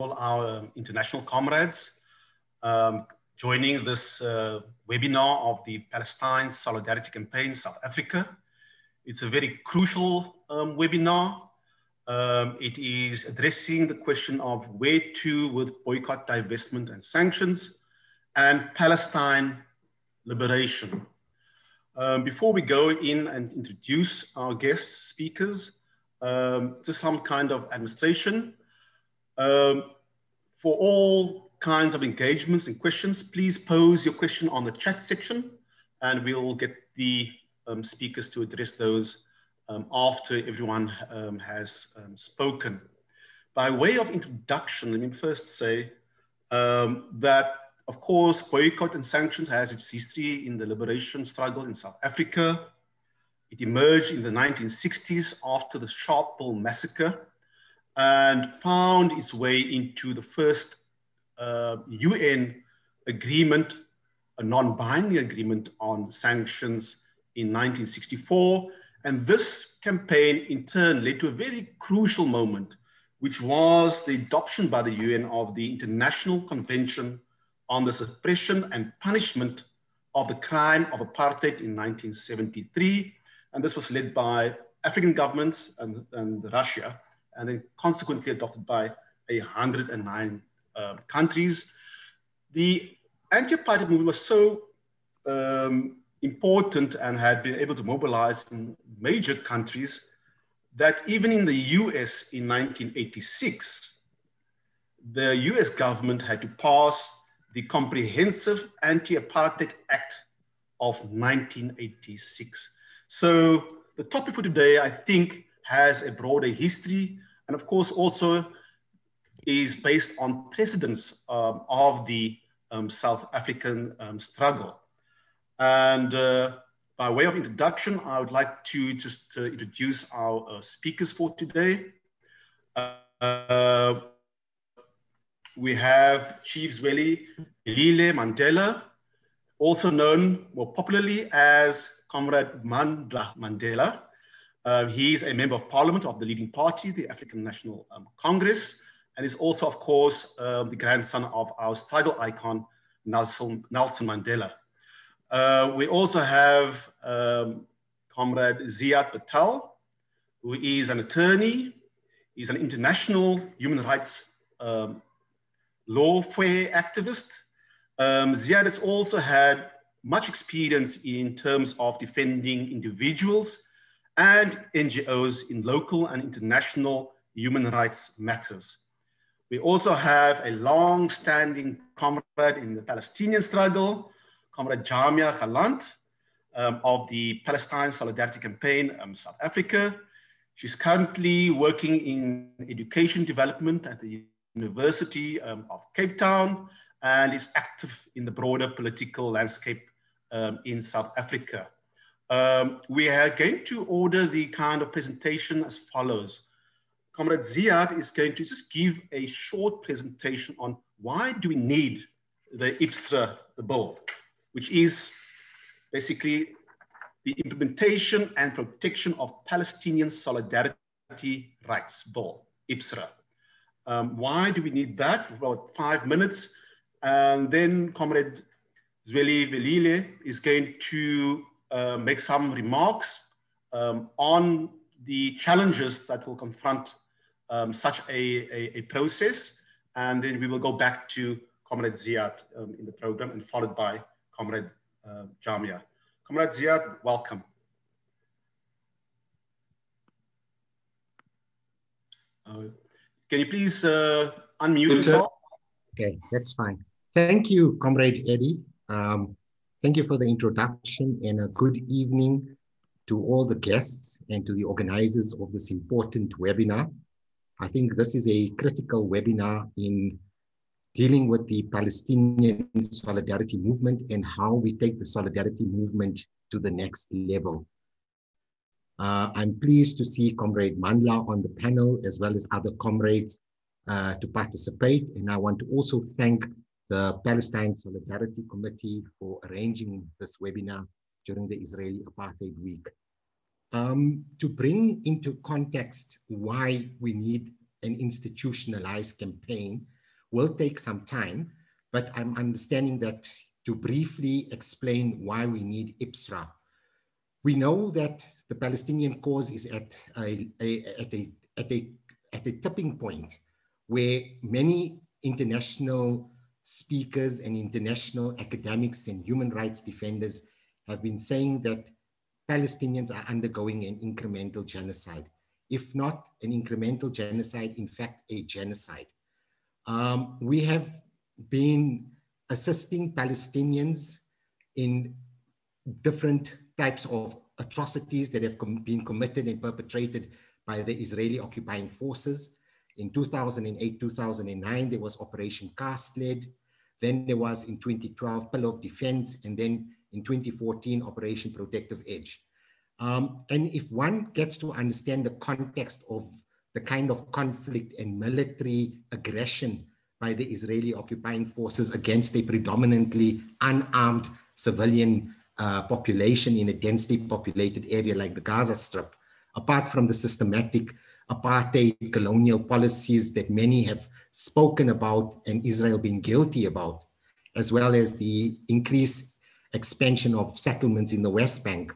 all our international comrades um, joining this uh, webinar of the Palestine Solidarity Campaign South Africa. It's a very crucial um, webinar. Um, it is addressing the question of where to with boycott, divestment, and sanctions, and Palestine liberation. Um, before we go in and introduce our guest speakers, um, some kind of administration. Um, for all kinds of engagements and questions, please pose your question on the chat section and we'll get the um, speakers to address those um, after everyone um, has um, spoken. By way of introduction, let me first say um, that, of course, boycott and sanctions has its history in the liberation struggle in South Africa. It emerged in the 1960s after the Sharpeville massacre and found its way into the first uh, UN agreement, a non-binding agreement on sanctions in 1964. And this campaign in turn led to a very crucial moment, which was the adoption by the UN of the International Convention on the Suppression and Punishment of the Crime of Apartheid in 1973. And this was led by African governments and, and Russia and then consequently adopted by 109 uh, countries. The anti-apartheid movement was so um, important and had been able to mobilize in major countries that even in the US in 1986, the US government had to pass the Comprehensive Anti-Apartheid Act of 1986. So the topic for today, I think, has a broader history and of course also is based on precedents um, of the um, South African um, struggle. And uh, by way of introduction, I would like to just uh, introduce our uh, speakers for today. Uh, we have Chief Zweli Velile Mandela, also known more popularly as Comrade Mandla Mandela. Uh, he's a member of parliament of the leading party, the African National um, Congress, and is also, of course, um, the grandson of our struggle icon, Nelson, Nelson Mandela. Uh, we also have um, Comrade Ziyaad Patel, who is an attorney. He's an international human rights um, lawfare activist. Um, Ziyaad has also had much experience in terms of defending individuals and NGOs in local and international human rights matters. We also have a long-standing comrade in the Palestinian struggle, Comrade Jaamia Galant um, of the Palestine Solidarity Campaign um, South Africa. She's currently working in education development at the University um, of Cape Town and is active in the broader political landscape um, in South Africa. Um, we are going to order the kind of presentation as follows. Comrade Ziyaad is going to just give a short presentation on why do we need the IPSRA bill, which is basically the implementation and protection of Palestinian solidarity rights bill, IPSRA. Um, why do we need that for about five minutes? And then Comrade Zwelivelile is going to uh, make some remarks um, on the challenges that will confront um, such a, a, a, process. And then we will go back to Comrade Ziyaad um, in the program and followed by Comrade uh, Jaamia. Comrade Ziyaad, welcome. Uh, can you please uh, unmute yourself? Okay, that's fine. Thank you, Comrade Eddie. Um, Thank you for the introduction and a good evening to all the guests and to the organizers of this important webinar. I think this is a critical webinar in dealing with the Palestinian solidarity movement and how we take the solidarity movement to the next level. Uh, I'm pleased to see Comrade Mandla on the panel as well as other comrades uh, to participate. And I want to also thank the Palestine Solidarity Committee for arranging this webinar during the Israeli Apartheid Week. Um, to bring into context why we need an institutionalized campaign will take some time, but I'm understanding that to briefly explain why we need IPSRA. We know that the Palestinian cause is at a, a, at, a, at, a, at a tipping point where many international speakers and international academics and human rights defenders have been saying that Palestinians are undergoing an incremental genocide. If not an incremental genocide, in fact, a genocide. Um, we have been assisting Palestinians in different types of atrocities that have com been committed and perpetrated by the Israeli occupying forces. In 2008, 2009, there was Operation Cast Lead. Then there was in 2012, Pillar of Defense, and then in 2014, Operation Protective Edge. Um, and if one gets to understand the context of the kind of conflict and military aggression by the Israeli occupying forces against a predominantly unarmed civilian uh, population in a densely populated area like the Gaza Strip, apart from the systematic apartheid colonial policies that many have spoken about and Israel been guilty about, as well as the increased expansion of settlements in the West Bank,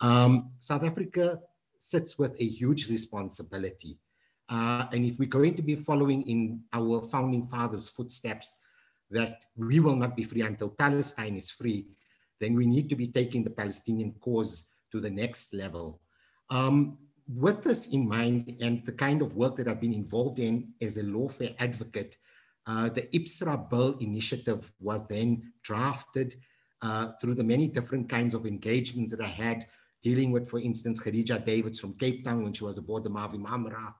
um, South Africa sits with a huge responsibility. Uh, and if we're going to be following in our founding fathers' footsteps, that we will not be free until Palestine is free, then we need to be taking the Palestinian cause to the next level. Um, with this in mind and the kind of work that I've been involved in as a lawfare advocate, uh, the IPSRA bill initiative was then drafted uh, through the many different kinds of engagements that I had dealing with, for instance, Khadija Davids from Cape Town when she was aboard the Mavi Marmara,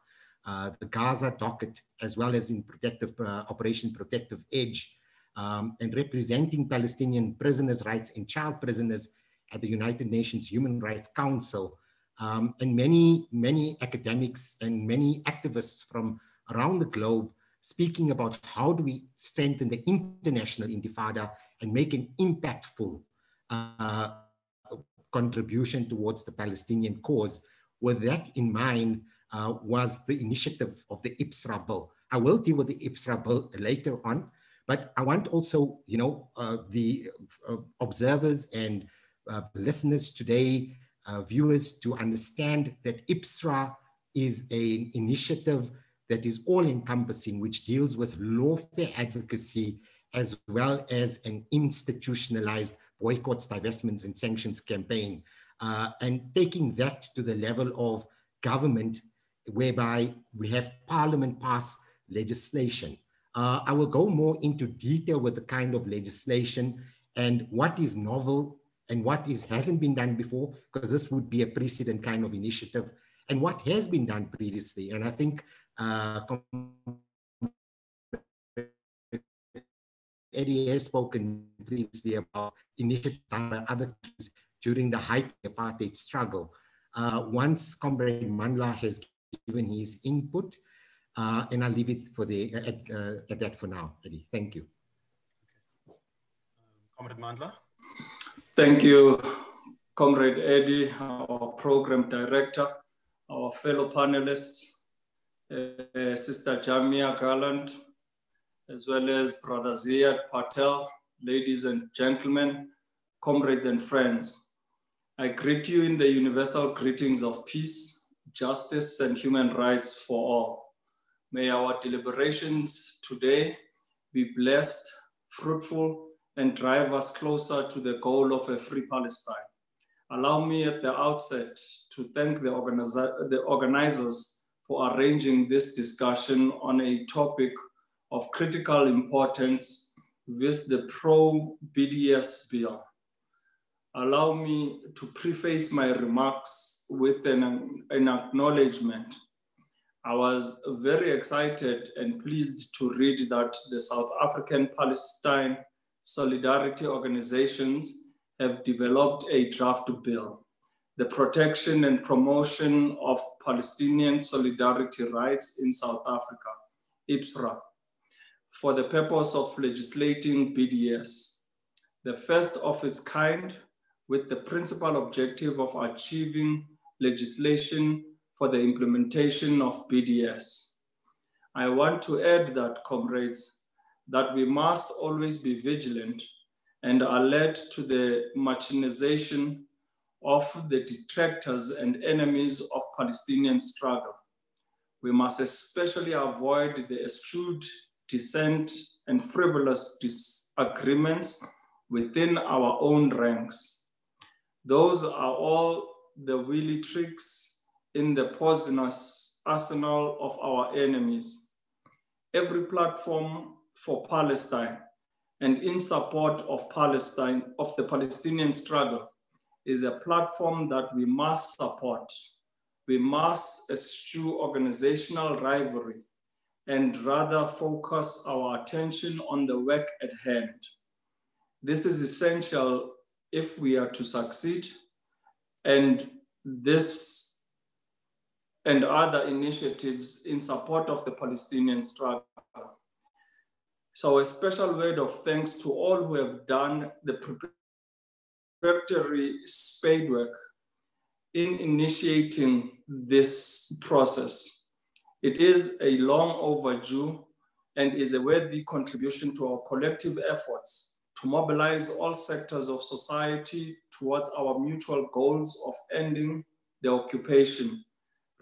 uh, the Gaza docket, as well as in protective uh, Operation Protective Edge, um, and representing Palestinian prisoners' rights and child prisoners at the United Nations Human Rights Council. Um, and many, many academics and many activists from around the globe speaking about how do we strengthen the international intifada and make an impactful uh, contribution towards the Palestinian cause. With that in mind, uh, was the initiative of the IPSRA bill. I will deal with the IPSRA bill later on, but I want also, you know, uh, the uh, observers and uh, listeners today, uh, viewers, to understand that IPSRA is an initiative that is all-encompassing, which deals with lawfare advocacy as well as an institutionalized boycotts, divestments, and sanctions campaign, uh, and taking that to the level of government, whereby we have Parliament pass legislation. Uh, I will go more into detail with the kind of legislation and what is novel and what is hasn't been done before, because this would be a precedent kind of initiative, and what has been done previously. And I think uh, Eddie has spoken previously about initiatives by other during the height of the apartheid struggle. Uh, once Comrade Mandla has given his input, uh, and I'll leave it for the at, uh, at that for now, Eddie. Thank you. Um, Comrade Mandla. Thank you, Comrade Eddie, our program director, our fellow panelists, uh, Sister Jaamia Galant, as well as Brother Ziyaad Patel, ladies and gentlemen, comrades and friends. I greet you in the universal greetings of peace, justice, and human rights for all. May our deliberations today be blessed, fruitful, and drive us closer to the goal of a free Palestine. Allow me at the outset to thank the, the organizers for arranging this discussion on a topic of critical importance with the pro-BDS bill. Allow me to preface my remarks with an, an acknowledgement. I was very excited and pleased to read that the South African Palestine Solidarity Organizations have developed a draft bill, the protection and promotion of Palestinian solidarity rights in South Africa, IPSRA, for the purpose of legislating BDS, the first of its kind with the principal objective of achieving legislation for the implementation of BDS. I want to add that, comrades, that we must always be vigilant and alert to the machinization of the detractors and enemies of Palestinian struggle. We must especially avoid the astute dissent and frivolous disagreements within our own ranks. Those are all the willy tricks in the poisonous arsenal of our enemies. Every platform for Palestine and in support of Palestine, of the Palestinian struggle, is a platform that we must support. We must eschew organizational rivalry and rather focus our attention on the work at hand. This is essential if we are to succeed and this and other initiatives in support of the Palestinian struggle. So a special word of thanks to all who have done the preparatory spade work in initiating this process. It is a long overdue and is a worthy contribution to our collective efforts to mobilize all sectors of society towards our mutual goals of ending the occupation,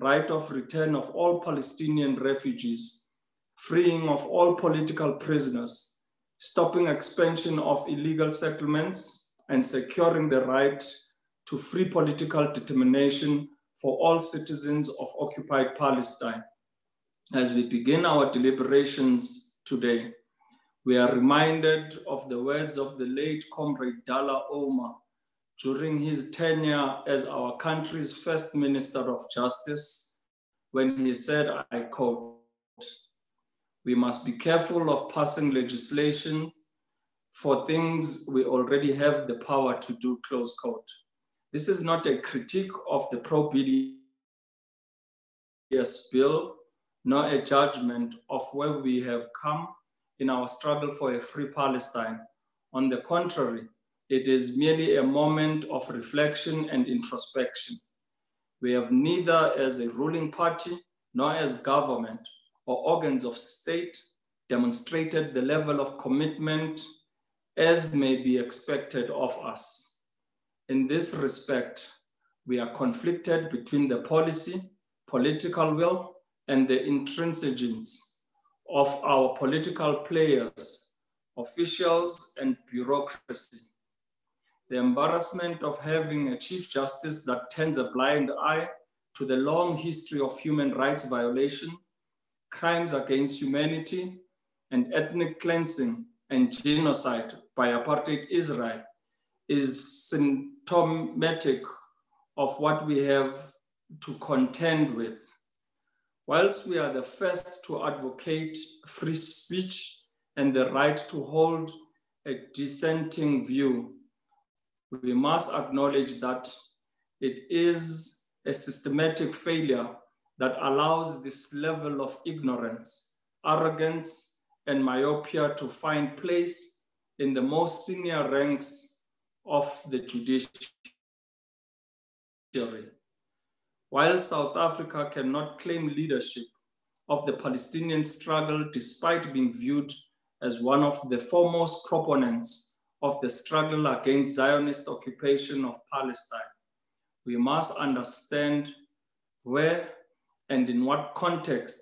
right of return of all Palestinian refugees, freeing of all political prisoners, stopping expansion of illegal settlements, and securing the right to free political determination for all citizens of occupied Palestine. As we begin our deliberations today, we are reminded of the words of the late comrade Dullah Omar during his tenure as our country's first Minister of Justice, when he said, I quote, we must be careful of passing legislation for things we already have the power to do, close quote. This is not a critique of the pro-BDS bill, nor a judgment of where we have come in our struggle for a free Palestine. On the contrary, it is merely a moment of reflection and introspection. We have neither as a ruling party nor as government or organs of state demonstrated the level of commitment as may be expected of us. In this respect, we are conflicted between the policy, political will, and the intransigence of our political players, officials, and bureaucracy. The embarrassment of having a Chief Justice that turns a blind eye to the long history of human rights violation crimes against humanity, and ethnic cleansing and genocide by apartheid Israel is symptomatic of what we have to contend with. Whilst we are the first to advocate free speech and the right to hold a dissenting view, we must acknowledge that it is a systematic failure that allows this level of ignorance, arrogance, and myopia to find place in the most senior ranks of the judiciary. While South Africa cannot claim leadership of the Palestinian struggle despite being viewed as one of the foremost proponents of the struggle against Zionist occupation of Palestine, we must understand where and in what context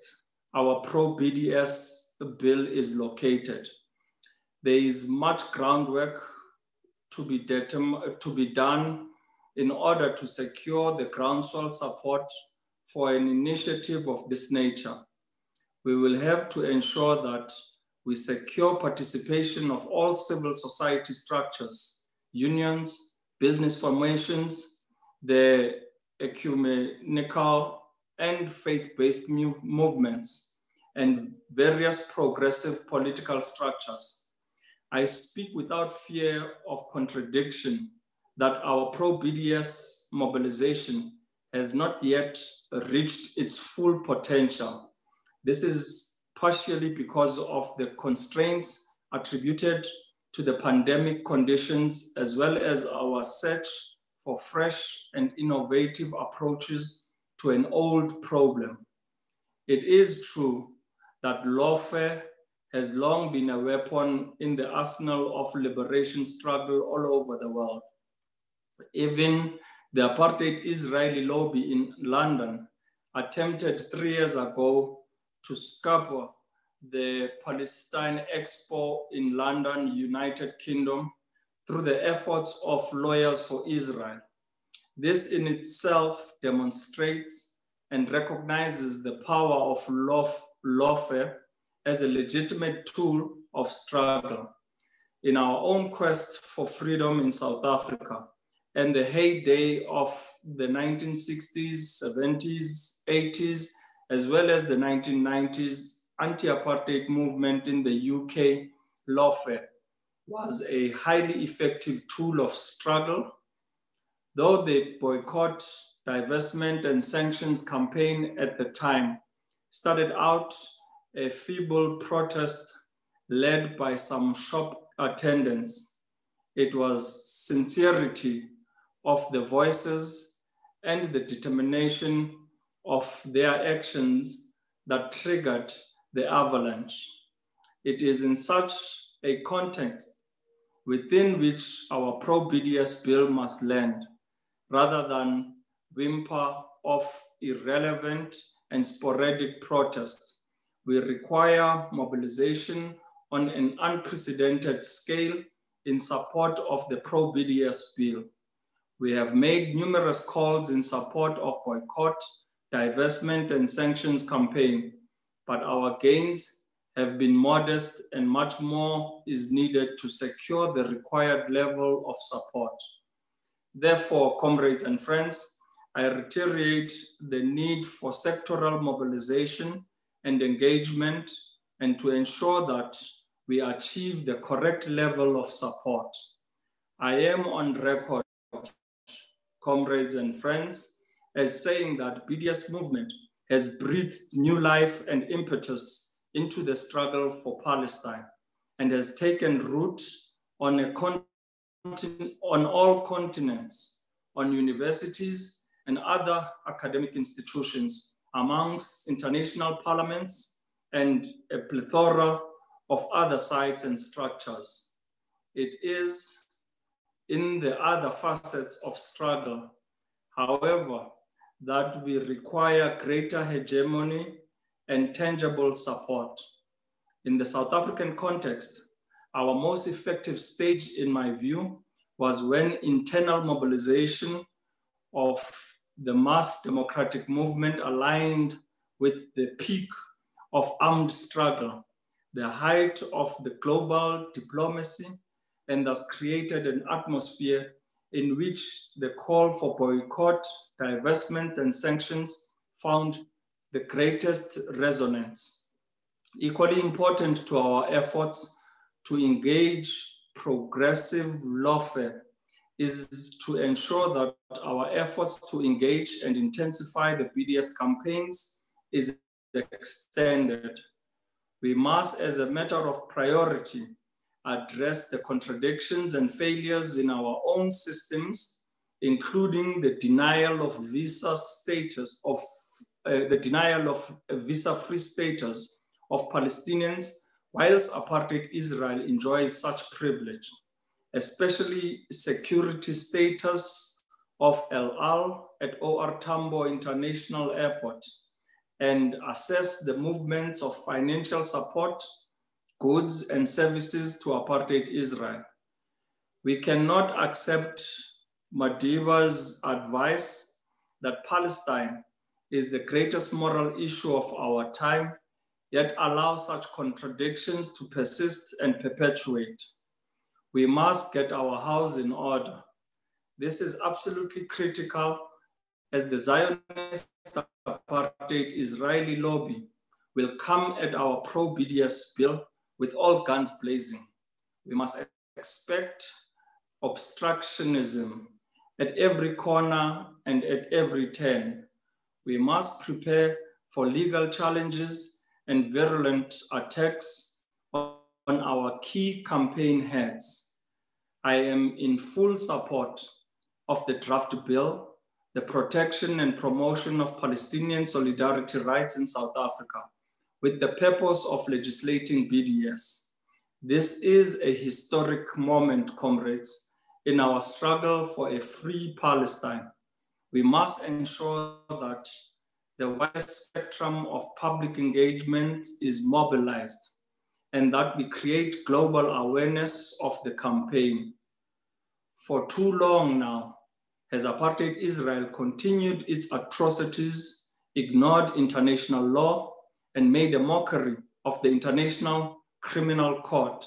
our pro-BDS bill is located. There is much groundwork to be, to be done in order to secure the groundswell support for an initiative of this nature. We will have to ensure that we secure participation of all civil society structures, unions, business formations, the ecumenical and faith-based move movements and various progressive political structures. I speak without fear of contradiction that our pro-BDS mobilization has not yet reached its full potential. This is partially because of the constraints attributed to the pandemic conditions, as well as our search for fresh and innovative approaches to an old problem. It is true that lawfare has long been a weapon in the arsenal of liberation struggle all over the world. Even the apartheid Israeli lobby in London attempted three years ago to scupper the Palestine Expo in London, United Kingdom, through the efforts of Lawyers for Israel. This in itself demonstrates and recognizes the power of lawfare as a legitimate tool of struggle in our own quest for freedom in South Africa and the heyday of the 1960s, 70s, 80s, as well as the 1990s anti-apartheid movement in the UK, lawfare, was a highly effective tool of struggle. Though the boycott, divestment, and sanctions campaign at the time started out a feeble protest led by some shop attendants, it was sincerity of the voices and the determination of their actions that triggered the avalanche. It is in such a context within which our pro-BDS bill must land, rather than whimper of irrelevant and sporadic protest. We require mobilization on an unprecedented scale in support of the pro-BDS bill. We have made numerous calls in support of boycott, divestment, and sanctions campaign but our gains have been modest and much more is needed to secure the required level of support. Therefore, comrades and friends, I reiterate the need for sectoral mobilization and engagement and to ensure that we achieve the correct level of support. I am on record, comrades and friends, as saying that BDS movement has breathed new life and impetus into the struggle for Palestine and has taken root on, a on all continents, on universities and other academic institutions, amongst international parliaments and a plethora of other sites and structures. It is in the other facets of struggle, however, that we require greater hegemony and tangible support. In the South African context, our most effective stage, in my view, was when internal mobilization of the mass democratic movement aligned with the peak of armed struggle, the height of the global diplomacy, and thus created an atmosphere in which the call for boycott, divestment, and sanctions found the greatest resonance. Equally important to our efforts to engage progressive lawfare is to ensure that our efforts to engage and intensify the BDS campaigns is extended. We must, as a matter of priority, address the contradictions and failures in our own systems, including the denial of visa status of uh, the denial of visa-free status of Palestinians, whilst apartheid Israel enjoys such privilege, especially security status of El Al at OR Tambo International Airport, and assess the movements of financial support goods and services to apartheid Israel. We cannot accept Madiba's advice that Palestine is the greatest moral issue of our time, yet allow such contradictions to persist and perpetuate. We must get our house in order. This is absolutely critical as the Zionist apartheid Israeli lobby will come at our pro-BDS bill with all guns blazing. We must expect obstructionism at every corner and at every turn. We must prepare for legal challenges and virulent attacks on our key campaign heads. I am in full support of the draft bill, the protection and promotion of Palestinian solidarity rights in South Africa, with the purpose of legislating BDS. This is a historic moment, comrades, in our struggle for a free Palestine. We must ensure that the wide spectrum of public engagement is mobilized and that we create global awareness of the campaign. For too long now, has apartheid Israel continued its atrocities, ignored international law, and made a mockery of the International Criminal Court.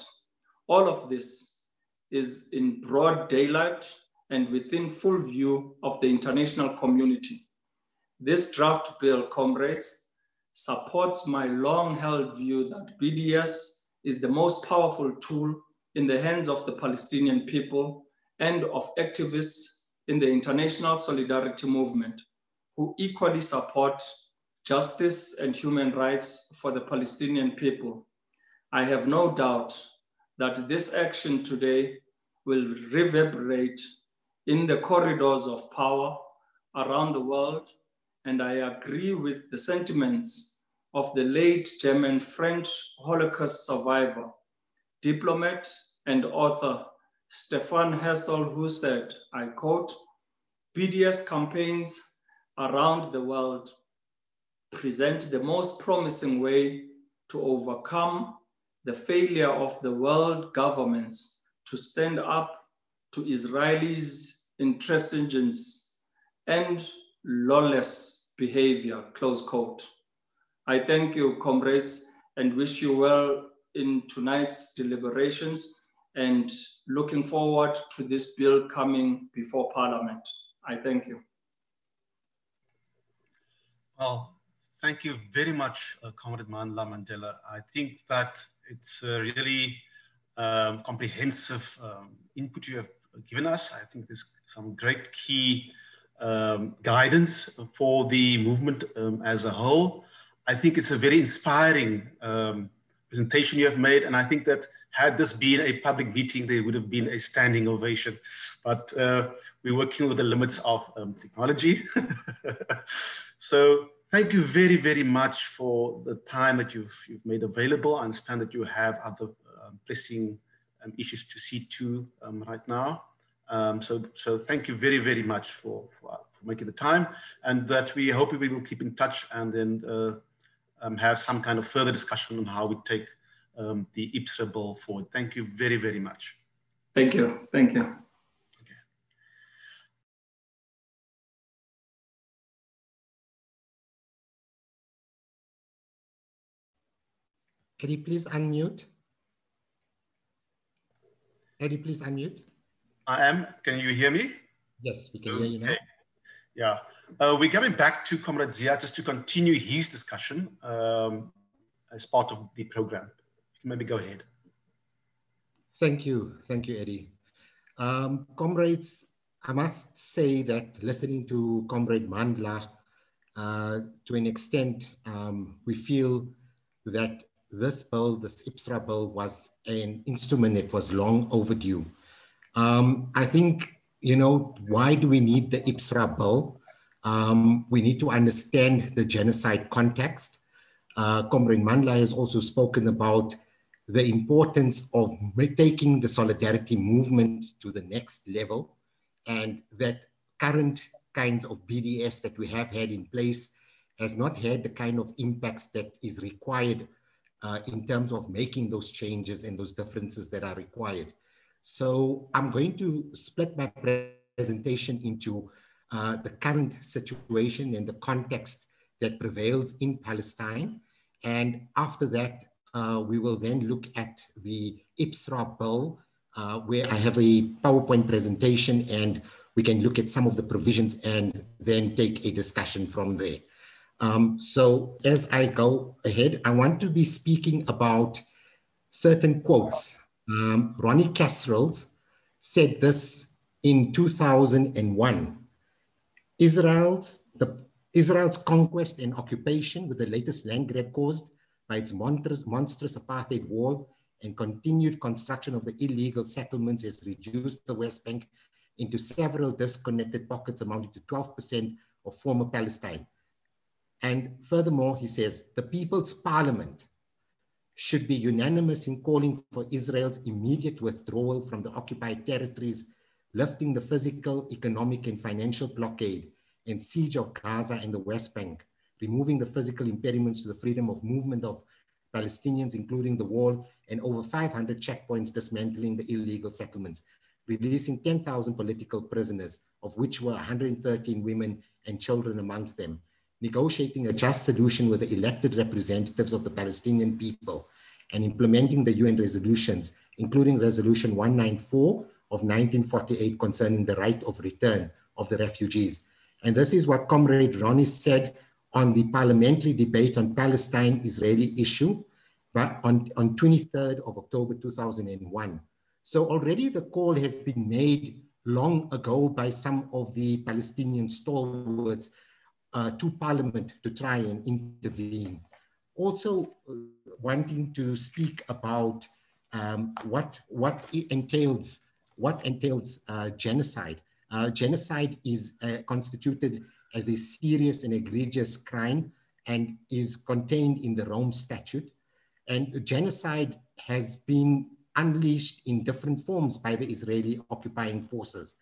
All of this is in broad daylight and within full view of the international community. This draft bill, comrades, supports my long held view that BDS is the most powerful tool in the hands of the Palestinian people and of activists in the international solidarity movement who equally support justice and human rights for the Palestinian people. I have no doubt that this action today will reverberate in the corridors of power around the world, and I agree with the sentiments of the late German French Holocaust survivor, diplomat, and author Stéphane Hessel, who said, I quote, BDS campaigns around the world present the most promising way to overcome the failure of the world governments to stand up to Israelis' intransigence and lawless behavior, close quote. I thank you, comrades, and wish you well in tonight's deliberations and looking forward to this bill coming before Parliament. I thank you. Well, thank you very much, uh, Comrade Mandla Mandela. I think that it's a really um, comprehensive um, input you have given us. I think there's some great key um, guidance for the movement um, as a whole. I think it's a very inspiring um, presentation you have made. And I think that had this been a public meeting, there would have been a standing ovation. But uh, we're working with the limits of um, technology. so thank you very, very much for the time that you've, you've made available. I understand that you have other um, pressing um, issues to see to right now. Um, so, so thank you very, very much for, for, for, making the time and that we hope we will keep in touch and then uh, um, have some kind of further discussion on how we take um, the IPSRA bill forward. Thank you very, very much. Thank you. Thank you. Can you please unmute? Eddie, please unmute. I am. Can you hear me? Yes, we can okay. hear you now. Yeah. Uh, we're coming back to Comrade Zia just to continue his discussion um, as part of the program. Maybe go ahead. Thank you. Thank you, Eddie. Um, comrades, I must say that listening to Comrade Mandla, uh, to an extent, um, we feel that this bill, this IPSRA bill, was an instrument that was long overdue. Um, I think, you know, why do we need the IPSRA bill? Um, we need to understand the genocide context. Uh, Comrade Mandla has also spoken about the importance of taking the solidarity movement to the next level and that current kinds of BDS that we have had in place has not had the kind of impacts that is required uh, in terms of making those changes and those differences that are required. So I'm going to split my presentation into uh, the current situation and the context that prevails in Palestine. And after that, uh, we will then look at the IPSRA bill, uh, where I have a PowerPoint presentation and we can look at some of the provisions and then take a discussion from there. Um, so as I go ahead, I want to be speaking about certain quotes. Um, Ronnie Kasrils said this in 2001 Israel's, the, Israel's conquest and occupation with the latest land grab caused by its monstrous, monstrous apartheid war and continued construction of the illegal settlements has reduced the West Bank into several disconnected pockets amounting to 12% of former Palestine. And furthermore, he says, the People's Parliament should be unanimous in calling for Israel's immediate withdrawal from the occupied territories, lifting the physical, economic, and financial blockade and siege of Gaza and the West Bank, removing the physical impediments to the freedom of movement of Palestinians, including the wall, and over 500 checkpoints dismantling the illegal settlements, releasing 10,000 political prisoners, of which were 113 women and children amongst them, negotiating a just solution with the elected representatives of the Palestinian people, and implementing the UN resolutions, including Resolution 194 of 1948 concerning the right of return of the refugees. And this is what Comrade Ronnie said on the parliamentary debate on Palestine-Israeli issue but on, on 23rd of October 2001. So already the call has been made long ago by some of the Palestinian stalwarts uh, to parliament to try and intervene. Also uh, wanting to speak about um, what, what entails, what entails uh, genocide. Uh, genocide is uh, constituted as a serious and egregious crime and is contained in the Rome Statute. And genocide has been unleashed in different forms by the Israeli occupying forces.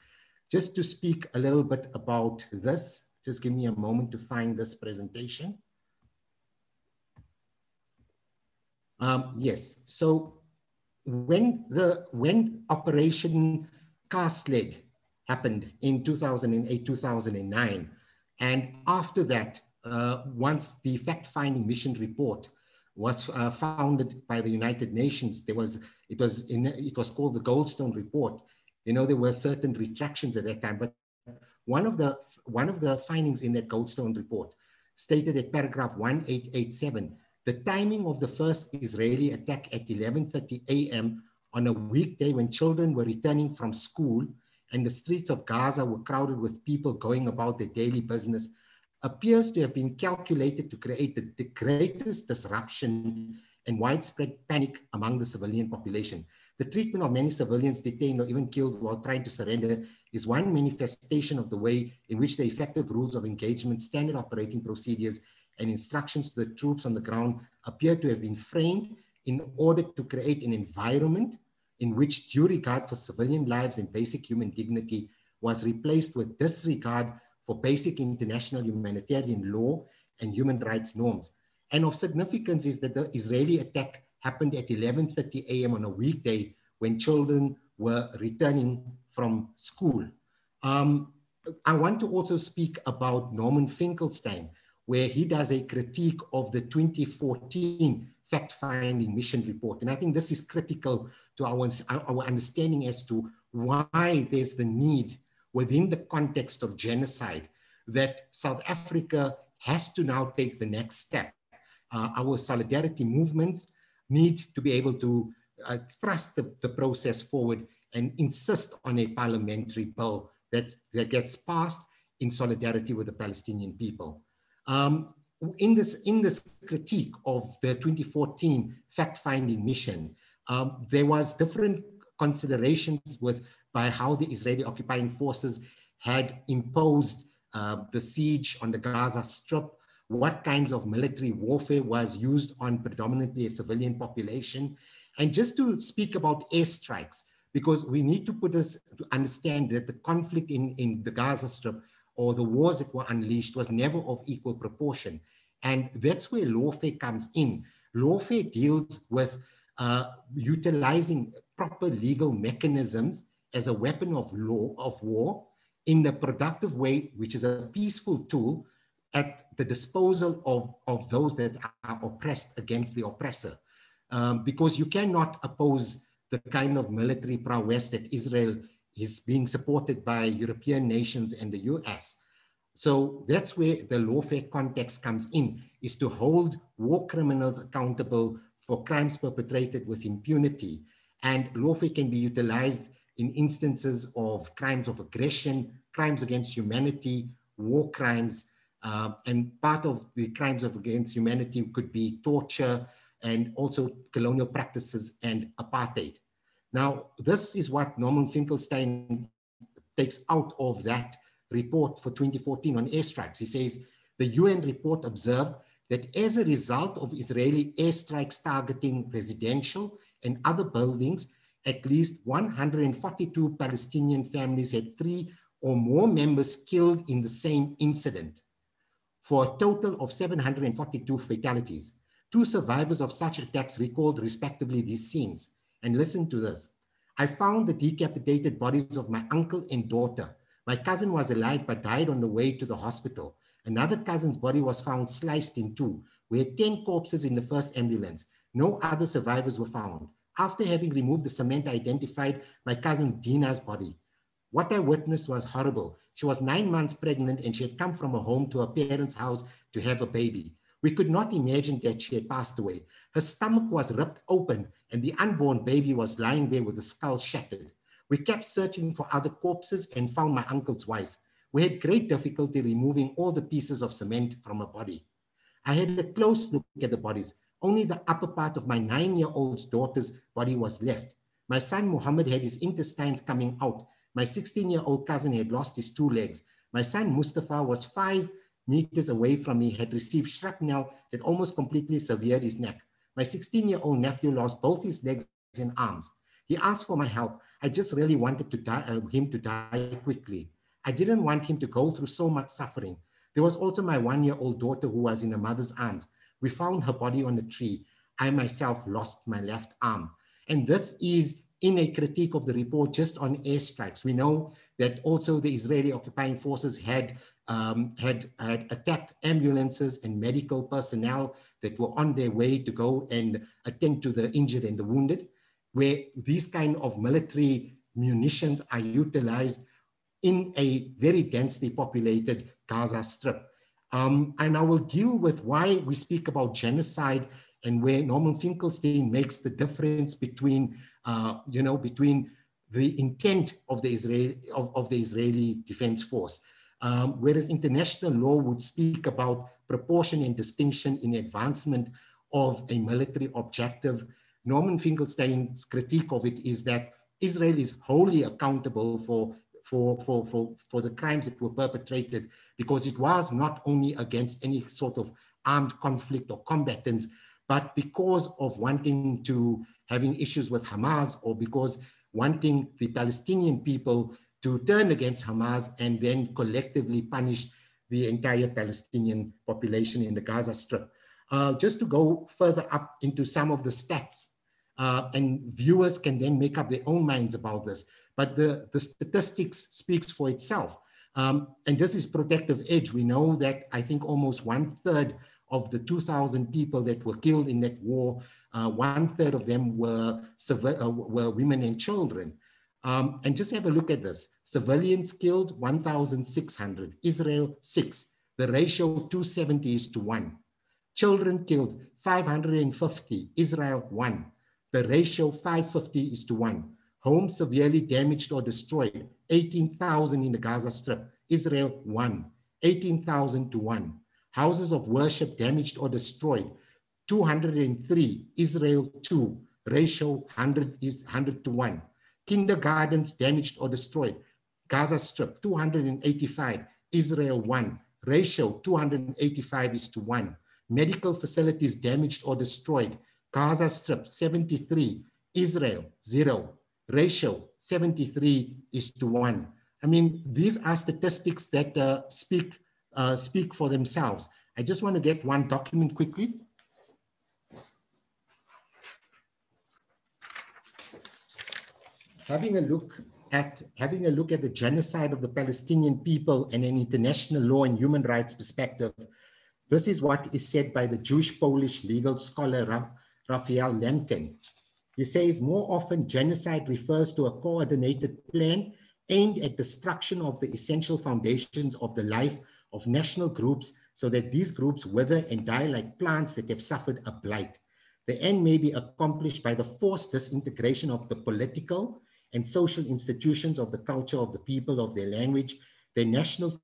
Just to speak a little bit about this, just give me a moment to find this presentation. Um, yes, so when the when Operation Cast Lead happened in 2008, 2009, and after that, uh, once the fact-finding mission report was uh, founded by the United Nations, there was it was in it was called the Goldstone Report. You know, there were certain retractions at that time, but one of the one of the findings in that Goldstone report stated at paragraph 1887, the timing of the first Israeli attack at 11:30 a.m. on a weekday when children were returning from school and the streets of Gaza were crowded with people going about their daily business, appears to have been calculated to create the, the greatest disruption and widespread panic among the civilian population. The treatment of many civilians detained or even killed while trying to surrender is one manifestation of the way in which the effective rules of engagement, standard operating procedures, and instructions to the troops on the ground appear to have been framed in order to create an environment in which due regard for civilian lives and basic human dignity was replaced with disregard for basic international humanitarian law and human rights norms. And of significance is that the Israeli attack happened at 11.30 a.m. on a weekday when children were returning from school. Um, I want to also speak about Norman Finkelstein, where he does a critique of the 2014 fact-finding mission report. And I think this is critical to our, our understanding as to why there's the need within the context of genocide that South Africa has to now take the next step. Uh, our solidarity movements need to be able to uh, thrust the, the process forward and insist on a parliamentary bill that, that gets passed in solidarity with the Palestinian people. Um, in this, in this critique of the 2014 fact-finding mission, um, there was different considerations with by how the Israeli occupying forces had imposed uh, the siege on the Gaza Strip, what kinds of military warfare was used on predominantly a civilian population, and just to speak about airstrikes, because we need to put us to understand that the conflict in, in the Gaza Strip or the wars that were unleashed was never of equal proportion. And that's where lawfare comes in. Lawfare deals with uh, utilizing proper legal mechanisms as a weapon of law of war in a productive way, which is a peaceful tool at the disposal of, of those that are oppressed against the oppressor. Um, because you cannot oppose the kind of military prowess that Israel is being supported by European nations and the US. So that's where the lawfare context comes in, is to hold war criminals accountable for crimes perpetrated with impunity. And lawfare can be utilized in instances of crimes of aggression, crimes against humanity, war crimes, uh, and part of the crimes of against humanity could be torture and also colonial practices and apartheid. Now, this is what Norman Finkelstein takes out of that report for 2014 on airstrikes. He says, the UN report observed that as a result of Israeli airstrikes targeting residential and other buildings, at least 142 Palestinian families had three or more members killed in the same incident for a total of 742 fatalities. Two survivors of such attacks recalled respectively these scenes. And listen to this. I found the decapitated bodies of my uncle and daughter. My cousin was alive but died on the way to the hospital. Another cousin's body was found sliced in two. We had 10 corpses in the first ambulance. No other survivors were found. After having removed the cement, I identified my cousin Dina's body. What I witnessed was horrible. She was nine months pregnant and she had come from a home to her parents' house to have a baby. We could not imagine that she had passed away. Her stomach was ripped open and the unborn baby was lying there with the skull shattered. We kept searching for other corpses and found my uncle's wife. We had great difficulty removing all the pieces of cement from her body. I had a close look at the bodies. Only the upper part of my nine-year-old's daughter's body was left. My son Muhammad had his intestines coming out. My 16-year-old cousin had lost his two legs. My son Mustafa was five meters away from me, had received shrapnel that almost completely severed his neck. My 16-year-old nephew lost both his legs and arms. He asked for my help. I just really wanted to die, uh, him to die quickly. I didn't want him to go through so much suffering. There was also my one year old daughter who was in her mother's arms. We found her body on a tree. I myself lost my left arm. And this is in a critique of the report just on airstrikes. We know that also the Israeli occupying forces had, um, had, had attacked ambulances and medical personnel that were on their way to go and attend to the injured and the wounded, where these kind of military munitions are utilized in a very densely populated Gaza Strip. Um, and I will deal with why we speak about genocide and where Norman Finkelstein makes the difference between, uh, you know, between the intent of the Israeli of, of the Israeli Defense Force. Um, whereas international law would speak about proportion and distinction in advancement of a military objective. Norman Finkelstein's critique of it is that Israel is wholly accountable for for, for, for, for the crimes that were perpetrated because it was not only against any sort of armed conflict or combatants, but because of wanting to having issues with Hamas or because wanting the Palestinian people to turn against Hamas and then collectively punish the entire Palestinian population in the Gaza Strip. Uh, just to go further up into some of the stats, uh, and viewers can then make up their own minds about this but the, the statistics speaks for itself. Um, and this is protective edge. We know that I think almost one third of the 2,000 people that were killed in that war, uh, one third of them were, uh, were women and children. Um, and just have a look at this. Civilians killed 1,600, Israel six. The ratio 270 is to one. Children killed 550, Israel one. The ratio 550 is to one. Homes severely damaged or destroyed, 18,000 in the Gaza Strip. Israel, one. 18,000 to one. Houses of worship damaged or destroyed, 203. Israel, two. Ratio 100 is 100 to one. Kindergartens damaged or destroyed. Gaza Strip, 285. Israel, one. Ratio 285 is to one. Medical facilities damaged or destroyed. Gaza Strip, 73. Israel, zero ratio 73 is to one. I mean, these are statistics that uh, speak, uh, speak for themselves. I just want to get one document quickly. Having a look at having a look at the genocide of the Palestinian people and an international law and human rights perspective, this is what is said by the Jewish Polish legal scholar Raphael Lemkin he says more often genocide refers to a coordinated plan aimed at destruction of the essential foundations of the life of national groups so that these groups wither and die like plants that have suffered a blight. The end may be accomplished by the forced disintegration of the political and social institutions of the culture of the people, of their language, their national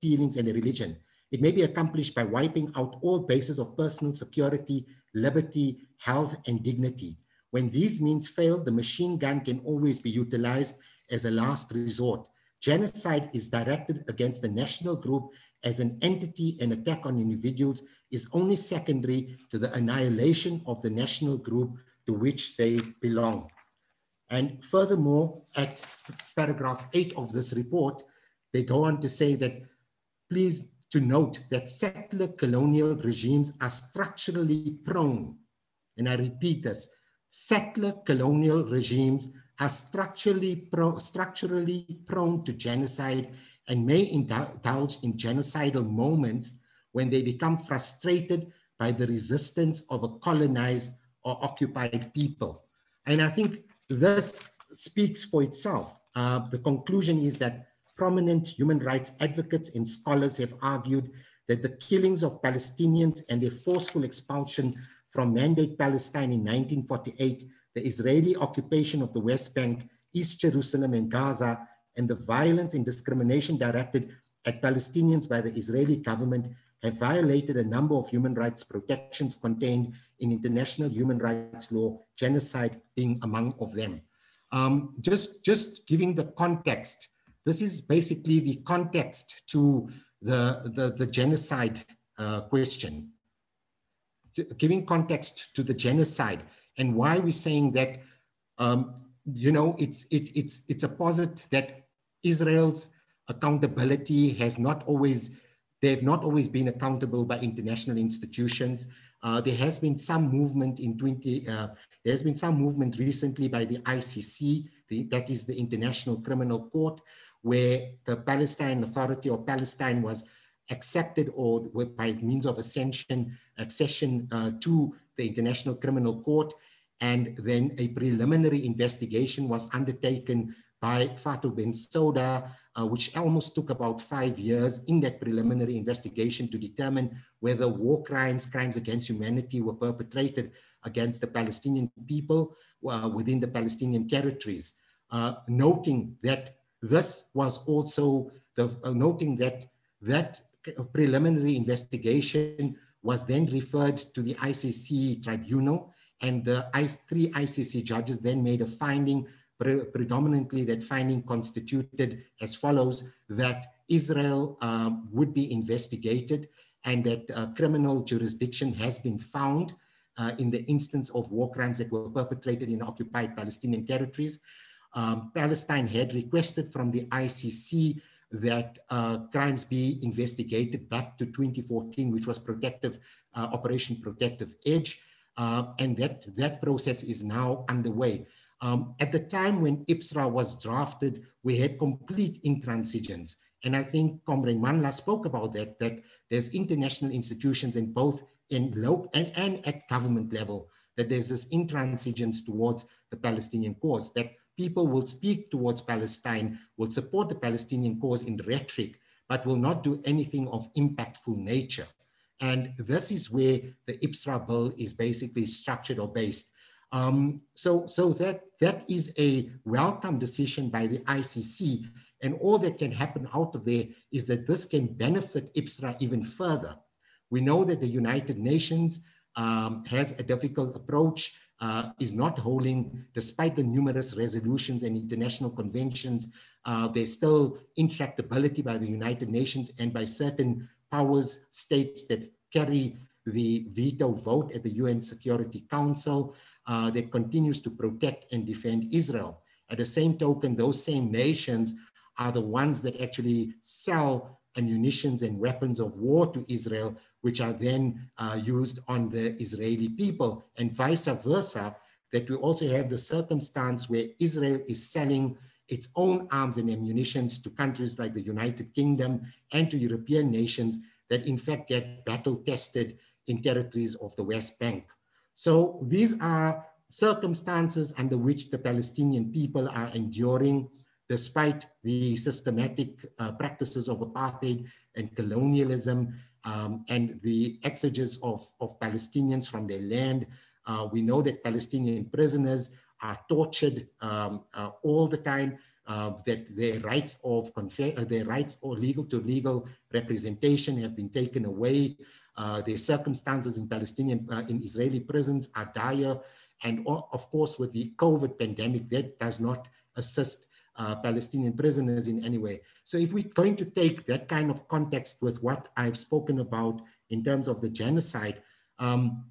feelings, and their religion. It may be accomplished by wiping out all bases of personal security, liberty, health, and dignity. When these means fail, the machine gun can always be utilized as a last resort. Genocide is directed against the national group as an entity and attack on individuals is only secondary to the annihilation of the national group to which they belong. And furthermore, at paragraph eight of this report, they go on to say that please to note that settler colonial regimes are structurally prone, and I repeat this, settler colonial regimes are structurally, pro structurally prone to genocide and may indulge in genocidal moments when they become frustrated by the resistance of a colonized or occupied people. And I think this speaks for itself. Uh, the conclusion is that prominent human rights advocates and scholars have argued that the killings of Palestinians and their forceful expulsion from Mandate Palestine in 1948, the Israeli occupation of the West Bank, East Jerusalem and Gaza, and the violence and discrimination directed at Palestinians by the Israeli government have violated a number of human rights protections contained in international human rights law, genocide being among of them. Um, just, just giving the context, this is basically the context to the, the, the genocide uh, question. Giving context to the genocide and why we're saying that, um, you know, it's, it's, it's, it's a posit that Israel's accountability has not always, they've not always been accountable by international institutions. Uh, there has been some movement in 20, uh, there has been some movement recently by the ICC, the, that is the International Criminal Court, where the Palestine Authority or Palestine was accepted or by means of ascension, accession uh, to the International Criminal Court. And then a preliminary investigation was undertaken by Fatou Bensouda, uh, which almost took about five years in that preliminary investigation to determine whether war crimes, crimes against humanity were perpetrated against the Palestinian people uh, within the Palestinian territories. Uh, noting that this was also the, uh, noting that that preliminary investigation was then referred to the ICC tribunal and the three ICC judges then made a finding pre predominantly that finding constituted as follows, that Israel um, would be investigated and that uh, criminal jurisdiction has been found uh, in the instance of war crimes that were perpetrated in occupied Palestinian territories. Um, Palestine had requested from the ICC that uh, crimes be investigated back to 2014, which was protective, uh, Operation Protective Edge, uh, and that, that process is now underway. Um, at the time when IPSRA was drafted, we had complete intransigence. And I think Comrade Mandla spoke about that, that there's international institutions in both in local and, and at government level, that there's this intransigence towards the Palestinian cause, that people will speak towards Palestine, will support the Palestinian cause in rhetoric, but will not do anything of impactful nature. And this is where the IPSRA bill is basically structured or based. Um, so so that, that is a welcome decision by the ICC. And all that can happen out of there is that this can benefit IPSRA even further. We know that the United Nations um, has a difficult approach, uh, is not holding, despite the numerous resolutions and international conventions, uh, there's still intractability by the United Nations and by certain powers, states that carry the veto vote at the UN Security Council uh, that continues to protect and defend Israel. At the same token, those same nations are the ones that actually sell ammunitions and weapons of war to Israel, which are then uh, used on the Israeli people, and vice versa, that we also have the circumstance where Israel is selling its own arms and ammunitions to countries like the United Kingdom and to European nations that in fact get battle tested in territories of the West Bank. So these are circumstances under which the Palestinian people are enduring despite the systematic uh, practices of apartheid and colonialism um, and the exodus of, of Palestinians from their land. Uh, we know that Palestinian prisoners are tortured um, uh, all the time, uh, that their rights of uh, their rights or legal to legal representation have been taken away. Uh, the circumstances in Palestinian, uh, in Israeli prisons are dire. And of course, with the COVID pandemic, that does not assist uh, Palestinian prisoners in any way. So if we're going to take that kind of context with what I've spoken about in terms of the genocide, um,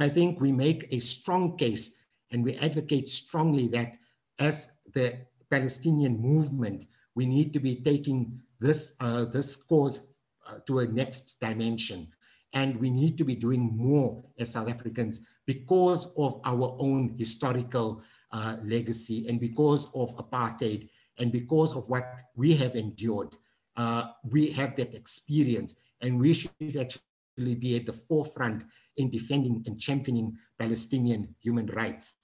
I think we make a strong case and we advocate strongly that as the Palestinian movement, we need to be taking this, uh, this cause uh, to a next dimension. And we need to be doing more as South Africans because of our own historical uh, legacy and because of apartheid and because of what we have endured. Uh, we have that experience and we should actually be at the forefront in defending and championing Palestinian human rights.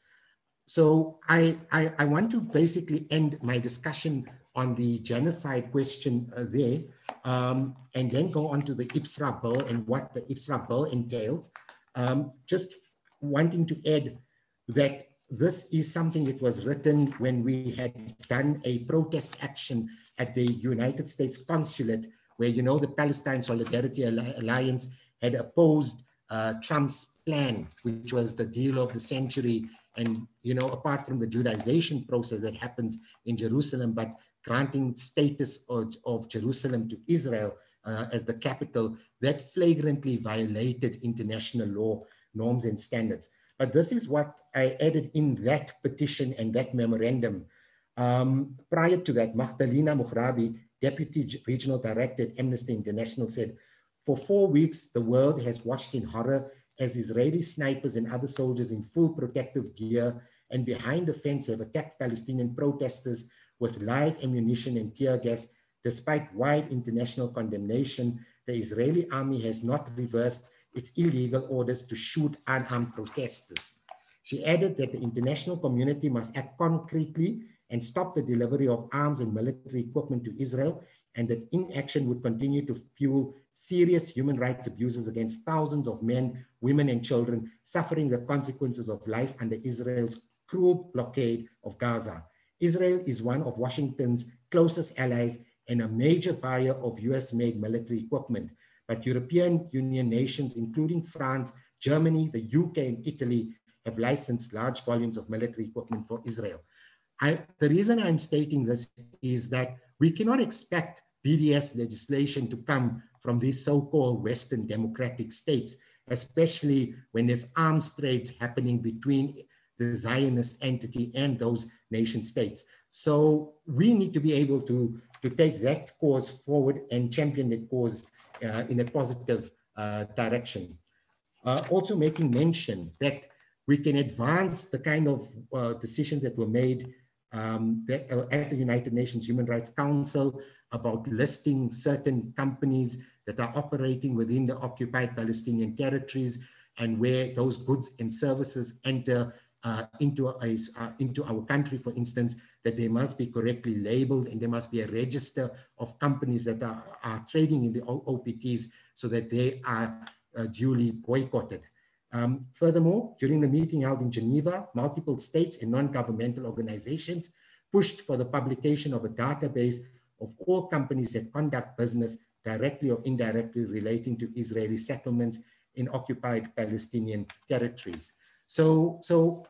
So I, I, I want to basically end my discussion on the genocide question uh, there um, and then go on to the IPSRA bill and what the IPSRA bill entails. Um, just wanting to add that this is something that was written when we had done a protest action at the United States consulate, where, you know, the Palestine Solidarity Alliance had opposed uh, Trump's plan, which was the deal of the century. And, you know, apart from the Judaization process that happens in Jerusalem, but granting status of, of Jerusalem to Israel uh, as the capital, that flagrantly violated international law norms and standards. But this is what I added in that petition and that memorandum. Um, prior to that, Magdalena Mughrabi, Deputy Regional Director at Amnesty International said, for four weeks, the world has watched in horror as Israeli snipers and other soldiers in full protective gear and behind the fence have attacked Palestinian protesters with live ammunition and tear gas. Despite wide international condemnation, the Israeli army has not reversed its illegal orders to shoot unarmed protesters. She added that the international community must act concretely and stop the delivery of arms and military equipment to Israel, and that inaction would continue to fuel serious human rights abuses against thousands of men, women, and children suffering the consequences of life under Israel's cruel blockade of Gaza. Israel is one of Washington's closest allies and a major buyer of US made military equipment but European Union nations, including France, Germany, the UK, and Italy, have licensed large volumes of military equipment for Israel. I, the reason I'm stating this is that we cannot expect BDS legislation to come from these so-called Western democratic states, especially when there's arms trades happening between the Zionist entity and those nation states. So we need to be able to, to take that cause forward and champion that cause uh, in a positive uh, direction. Uh, also making mention that we can advance the kind of decisions that were made um, that, at the United Nations Human Rights Council about listing certain companies that are operating within the occupied Palestinian territories and where those goods and services enter uh, into, a, uh, into our country, for instance, that they must be correctly labeled and there must be a register of companies that are, are trading in the OPTs so that they are uh, duly boycotted. Um, furthermore, during the meeting held in Geneva, multiple states and non-governmental organizations pushed for the publication of a database of all companies that conduct business directly or indirectly relating to Israeli settlements in occupied Palestinian territories. So, so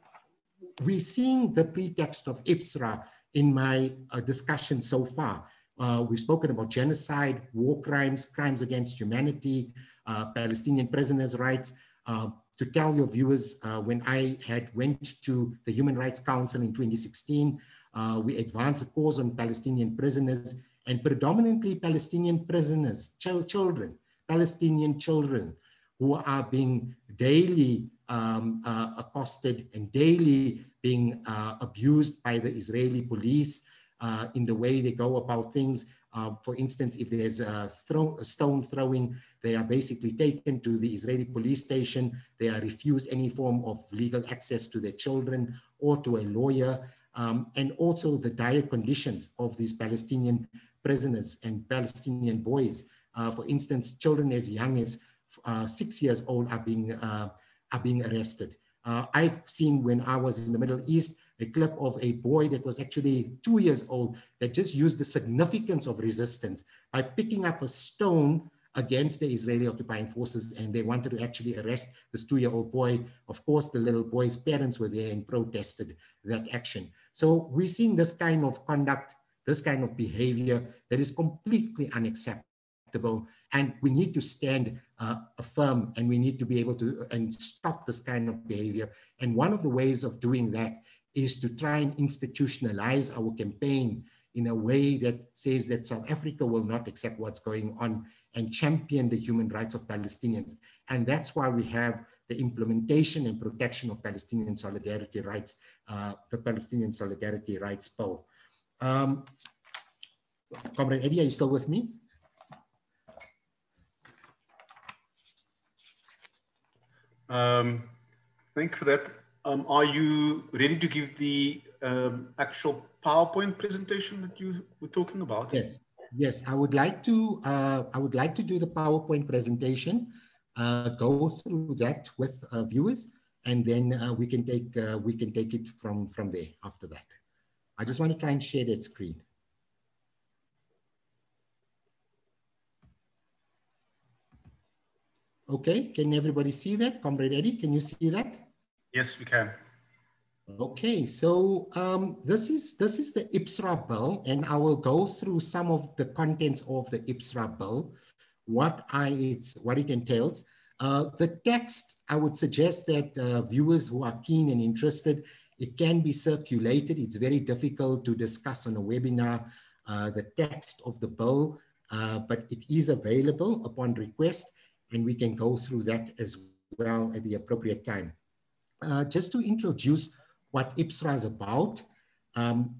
we're seeing the pretext of IPSRA in my uh, discussion so far. Uh, we've spoken about genocide, war crimes, crimes against humanity, uh, Palestinian prisoners' rights. Uh, to tell your viewers, uh, when I had went to the Human Rights Council in 2016, uh, we advanced a cause on Palestinian prisoners and predominantly Palestinian prisoners, ch children, Palestinian children who are being daily um, uh, accosted and daily being uh, abused by the Israeli police uh, in the way they go about things. Uh, for instance, if there's a, throw, a, stone throwing, they are basically taken to the Israeli police station. They are refused any form of legal access to their children or to a lawyer. Um, and also the dire conditions of these Palestinian prisoners and Palestinian boys. Uh, for instance, children as young as uh, six years old are being uh, are being arrested. Uh, I've seen when I was in the Middle East a clip of a boy that was actually two years old that just used the significance of resistance by picking up a stone against the Israeli occupying forces and they wanted to actually arrest this two-year-old boy. Of course, the little boy's parents were there and protested that action. So we're seeing this kind of conduct, this kind of behavior that is completely unacceptable. And we need to stand uh, and we need to be able to and stop this kind of behavior. And one of the ways of doing that is to try and institutionalize our campaign in a way that says that South Africa will not accept what's going on and champion the human rights of Palestinians. And that's why we have the implementation and protection of Palestinian solidarity rights, uh, the Palestinian solidarity rights bill. Um, Comrade Eddie, are you still with me? Um, thank you for that. Um, are you ready to give the um, actual PowerPoint presentation that you were talking about? Yes, yes. I would like to. Uh, I would like to do the PowerPoint presentation. Uh, go through that with uh, viewers, and then uh, we can take uh, we can take it from from there after that. I just want to try and share that screen. Okay, can everybody see that? Comrade Eddie, can you see that? Yes, we can. Okay, so um, this is this is the IPSRA bill, and I will go through some of the contents of the IPSRA bill, what I it's what it entails. Uh, the text, I would suggest that uh, viewers who are keen and interested, it can be circulated. It's very difficult to discuss on a webinar uh, the text of the bill, uh, but it is available upon request and we can go through that as well at the appropriate time. Uh, just to introduce what IPSRA is about, um,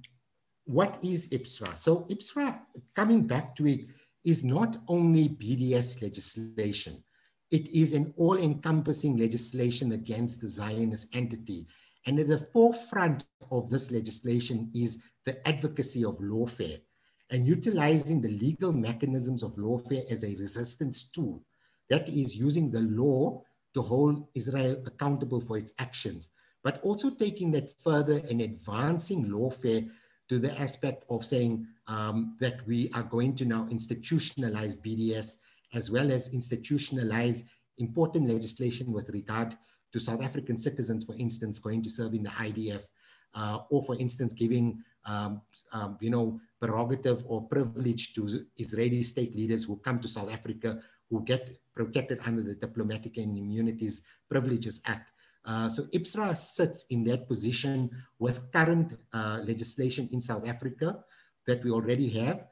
what is IPSRA? So IPSRA, coming back to it, is not only BDS legislation, it is an all-encompassing legislation against the Zionist entity. And at the forefront of this legislation is the advocacy of lawfare and utilizing the legal mechanisms of lawfare as a resistance tool that is using the law to hold Israel accountable for its actions, but also taking that further and advancing lawfare to the aspect of saying um, that we are going to now institutionalize BDS as well as institutionalize important legislation with regard to South African citizens, for instance, going to serve in the IDF, uh, or for instance, giving um, um, you know prerogative or privilege to Israeli state leaders who come to South Africa who get protected under the Diplomatic and Immunities Privileges Act. Uh, so IPSRA sits in that position with current uh, legislation in South Africa that we already have,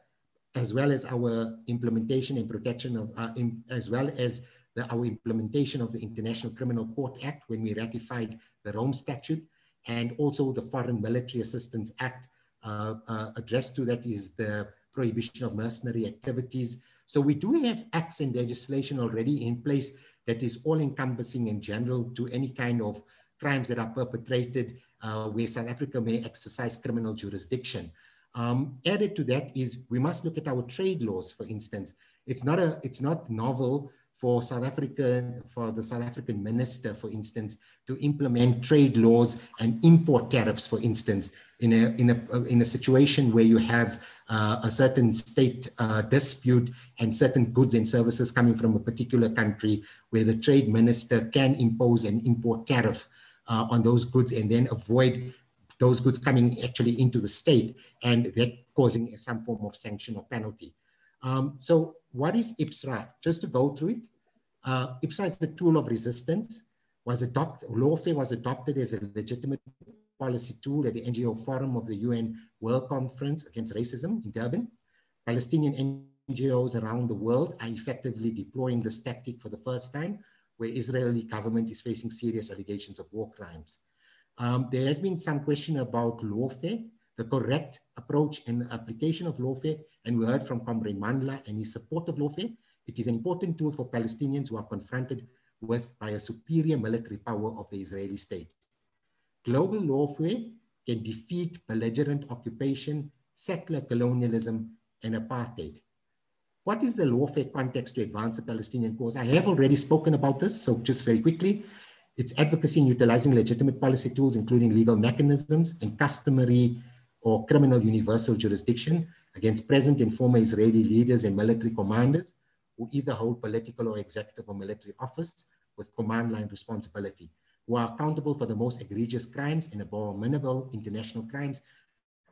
as well as our implementation and protection of, uh, in, as well as the, our implementation of the International Criminal Court Act when we ratified the Rome Statute, and also the Foreign Military Assistance Act. Uh, uh, addressed to that is the prohibition of mercenary activities, so we do have acts and legislation already in place that is all encompassing and general to any kind of crimes that are perpetrated uh, where South Africa may exercise criminal jurisdiction. Um, added to that is we must look at our trade laws, for instance. It's not a, it's not novel for South Africa, for the South African minister, for instance, to implement trade laws and import tariffs, for instance, in a, in a, in a situation where you have uh, a certain state uh, dispute and certain goods and services coming from a particular country where the trade minister can impose an import tariff uh, on those goods and then avoid those goods coming actually into the state and that causing some form of sanction or penalty. Um, so what is IPSRA? Just to go through it, uh, IPSRA is the tool of resistance, was adopted, lawfare was adopted as a legitimate policy tool at the NGO Forum of the UN World Conference Against Racism in Durban. Palestinian NGOs around the world are effectively deploying this tactic for the first time, where Israeli government is facing serious allegations of war crimes. Um, there has been some question about lawfare, the correct approach and application of lawfare, and we heard from Comrade Mandla and his support of lawfare. It is an important tool for Palestinians who are confronted with by a superior military power of the Israeli state. Global lawfare can defeat belligerent occupation, settler colonialism, and apartheid. What is the lawfare context to advance the Palestinian cause? I have already spoken about this, so just very quickly. It's advocacy in utilizing legitimate policy tools, including legal mechanisms and customary or criminal universal jurisdiction against present and former Israeli leaders and military commanders who either hold political or executive or military office with command line responsibility. Who are accountable for the most egregious crimes and abominable international crimes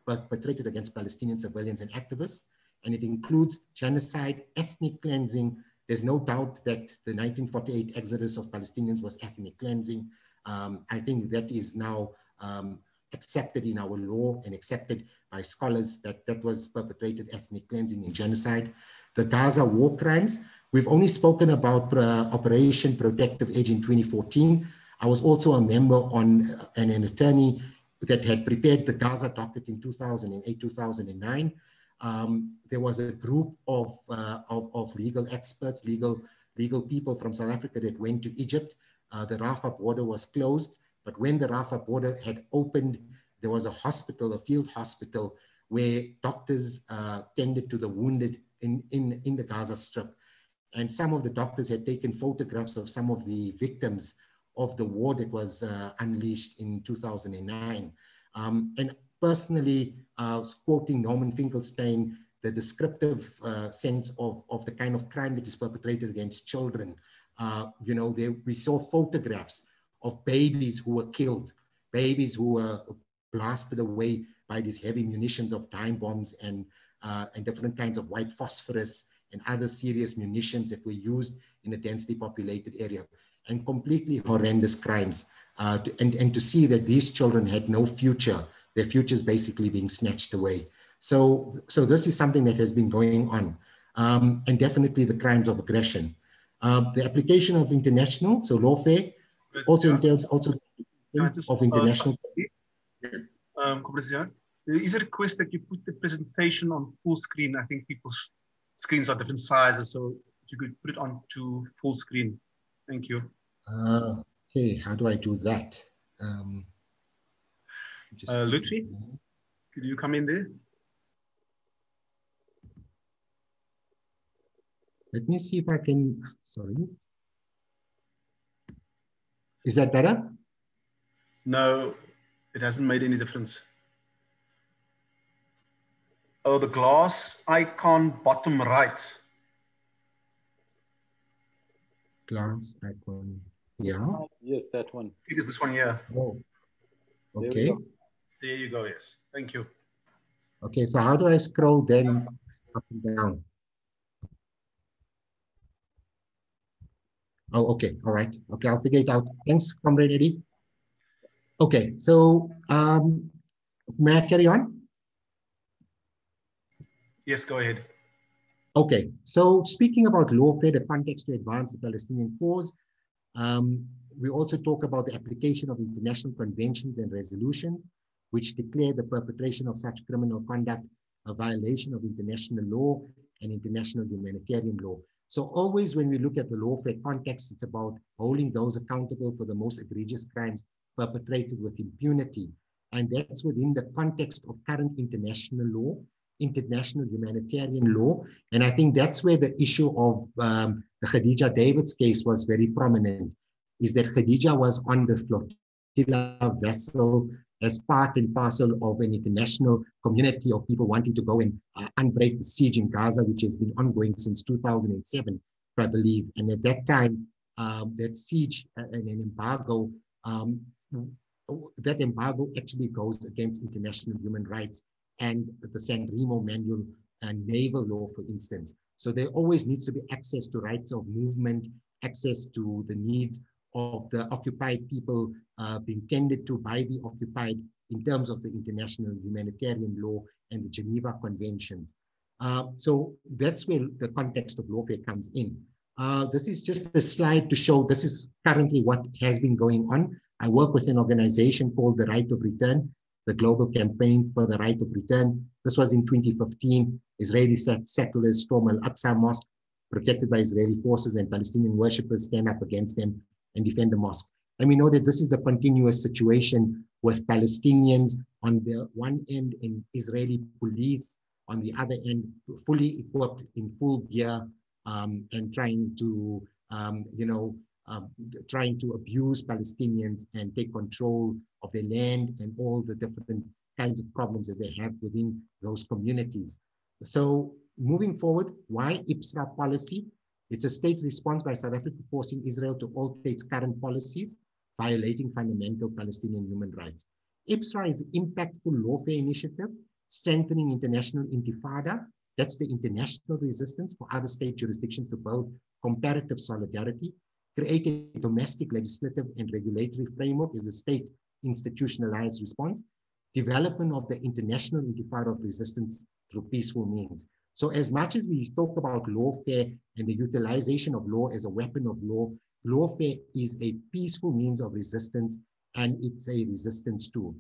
perpetrated against Palestinian civilians and activists. And it includes genocide, ethnic cleansing. There's no doubt that the 1948 exodus of Palestinians was ethnic cleansing. Um, I think that is now um, accepted in our law and accepted by scholars that that was perpetrated ethnic cleansing and genocide. The Gaza war crimes, we've only spoken about uh, Operation Protective Edge in 2014. I was also a member on uh, and an attorney that had prepared the Gaza docket in 2008, 2009. Um, there was a group of, uh, of, of, legal experts, legal, legal people from South Africa that went to Egypt. Uh, the Rafah border was closed, but when the Rafah border had opened, there was a hospital, a field hospital, where doctors uh, tended to the wounded in, in, in the Gaza Strip. And some of the doctors had taken photographs of some of the victims of the war that was uh, unleashed in 2009. Um, and personally, uh, quoting Norman Finkelstein, the descriptive uh, sense of, of the kind of crime that is perpetrated against children. Uh, you know, they, we saw photographs of babies who were killed, babies who were blasted away by these heavy munitions of time bombs and, uh, and different kinds of white phosphorus and other serious munitions that were used in a densely populated area and completely horrendous crimes. Uh, to, and, and to see that these children had no future, their future is basically being snatched away. So, so this is something that has been going on. Um, and definitely the crimes of aggression. Uh, the application of international, so lawfare, also entails also of international. Um, there is a request that you put the presentation on full screen. I think people's screens are different sizes, so you could put it on to full screen. Thank you. Uh, okay, how do I do that? Um, just, uh, Lutfi, could you come in there? Let me see if I can, sorry. Is that better? No, it hasn't made any difference. Oh, the glass icon bottom right. Glance icon. Yeah. Yes, that one. I think it's this one yeah. Oh. Okay. There, there you go. Yes. Thank you. Okay. So how do I scroll then up and down? Oh, okay. All right. Okay. I'll figure it out. Thanks, Comrade Eddie. Okay. So um, may I carry on? Yes, go ahead. Okay, so speaking about lawfare, the context to advance the Palestinian cause, um, we also talk about the application of international conventions and resolutions, which declare the perpetration of such criminal conduct a violation of international law and international humanitarian law. So always when we look at the lawfare context, it's about holding those accountable for the most egregious crimes perpetrated with impunity. And that's within the context of current international law international humanitarian law. And I think that's where the issue of um, the Khadija Davids case was very prominent, is that Khadija was on the flotilla vessel as part and parcel of an international community of people wanting to go and uh, unbreak the siege in Gaza, which has been ongoing since 2007, I believe. And at that time, um, that siege and an embargo, um, that embargo actually goes against international human rights and the San Remo manual and naval law, for instance. So there always needs to be access to rights of movement, access to the needs of the occupied people uh, being tended to by the occupied in terms of the international humanitarian law and the Geneva Conventions. Uh, so that's where the context of lawfare comes in. Uh, this is just a slide to show this is currently what has been going on. I work with an organization called the Right of Return, the Global Campaign for the Right of Return. This was in 2015. Israeli settlers storm Al-Aqsa Mosque, protected by Israeli forces and Palestinian worshippers stand up against them and defend the mosque. And we know that this is the continuous situation with Palestinians on the one end and Israeli police on the other end, fully equipped in full gear um, and trying to, um, you know, Um, trying to abuse Palestinians and take control of their land and all the different kinds of problems that they have within those communities. So moving forward, why IPSRA policy? It's a state response by South Africa forcing Israel to alter its current policies, violating fundamental Palestinian human rights. IPSRA is an impactful lawfare initiative, strengthening international intifada. That's the international resistance for other state jurisdictions to build comparative solidarity, create a domestic legislative and regulatory framework as a state institutionalized response, development of the international intifada of resistance through peaceful means. So as much as we talk about lawfare and the utilization of law as a weapon of law, lawfare is a peaceful means of resistance and it's a resistance tool.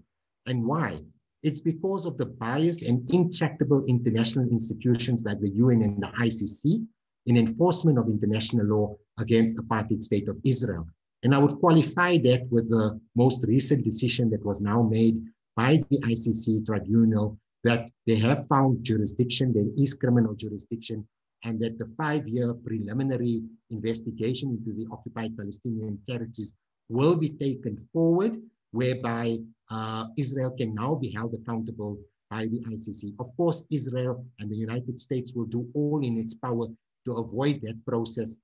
And why? It's because of the bias and intractable international institutions like the UN and the ICC in enforcement of international law against the apartheid state of Israel. And I would qualify that with the most recent decision that was now made by the ICC tribunal that they have found jurisdiction, there is criminal jurisdiction, and that the five-year preliminary investigation into the occupied Palestinian territories will be taken forward, whereby uh, Israel can now be held accountable by the ICC. Of course, Israel and the United States will do all in its power to avoid that process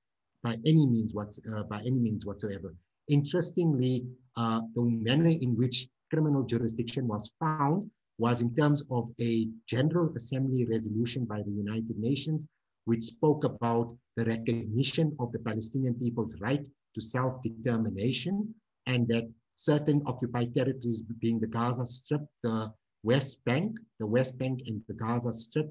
by any means, what, uh, by any means whatsoever. Interestingly, uh, the manner in which criminal jurisdiction was found was in terms of a General Assembly resolution by the United Nations, which spoke about the recognition of the Palestinian people's right to self-determination and that certain occupied territories being the Gaza Strip, the West Bank, the West Bank and the Gaza Strip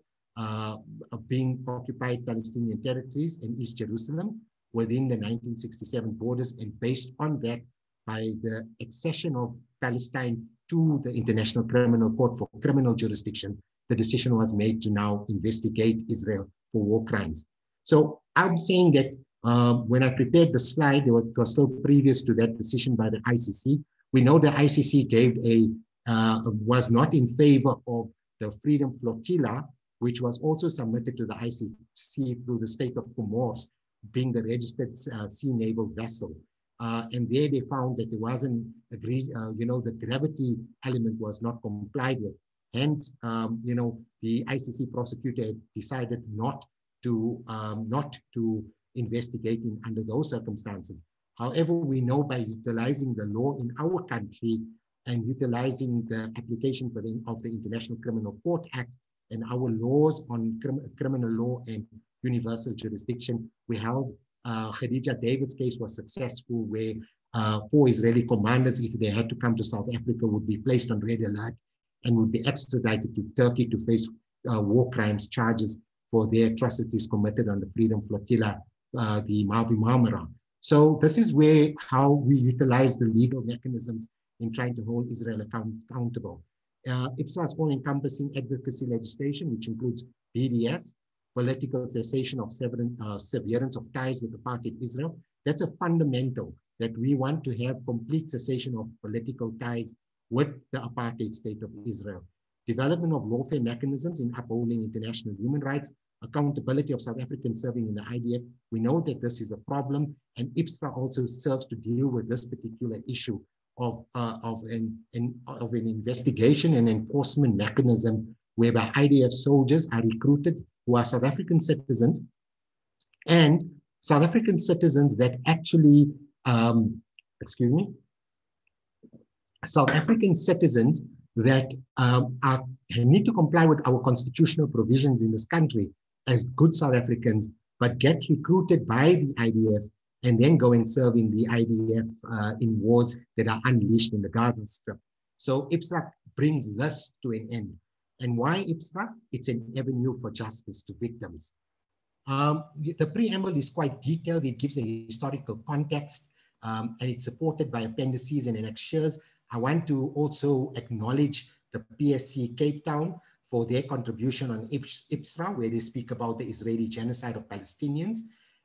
being occupied Palestinian territories in East Jerusalem within the 1967 borders and based on that by the accession of Palestine to the International Criminal Court for criminal jurisdiction, the decision was made to now investigate Israel for war crimes. So I'm saying that um, when I prepared the slide, it was, it was still previous to that decision by the ICC. We know the ICC gave a uh, was not in favor of the Freedom Flotilla, which was also submitted to the ICC through the state of Comoros, being the registered uh, sea naval vessel. Uh, and there they found that there wasn't agreed, uh, you know, the gravity element was not complied with. Hence, um, you know, the ICC prosecutor decided not to um, not to investigate in, under those circumstances. However, we know by utilizing the law in our country and utilizing the application the, of the International Criminal Court Act and our laws on crim criminal law and universal jurisdiction, we held uh, Khadija David's case was successful where uh, four Israeli commanders, if they had to come to South Africa, would be placed on red alert and would be extradited to Turkey to face uh, war crimes charges for their atrocities committed on the Freedom Flotilla, uh, the Mavi Marmara. So this is where how we utilize the legal mechanisms in trying to hold Israel account accountable. Uh, is all-encompassing advocacy legislation, which includes BDS, political cessation of uh, severance of ties with the apartheid Israel. That's a fundamental that we want to have complete cessation of political ties with the apartheid state of Israel. Development of lawfare mechanisms in upholding international human rights, accountability of South Africans serving in the IDF. We know that this is a problem, and IPSRA also serves to deal with this particular issue of, uh, of, an, an, of an investigation and enforcement mechanism whereby IDF soldiers are recruited who are South African citizens and South African citizens that actually, um, excuse me, South African citizens that um, are, need to comply with our constitutional provisions in this country as good South Africans, but get recruited by the IDF and then go and serve in the IDF uh, in wars that are unleashed in the Gaza Strip. So IPSRA brings this to an end. And why IPSRA? It's an avenue for justice to victims. Um, the preamble is quite detailed. It gives a historical context um, and it's supported by appendices and annexures. I want to also acknowledge the PSC Cape Town for their contribution on IPSRA, where they speak about the Israeli genocide of Palestinians,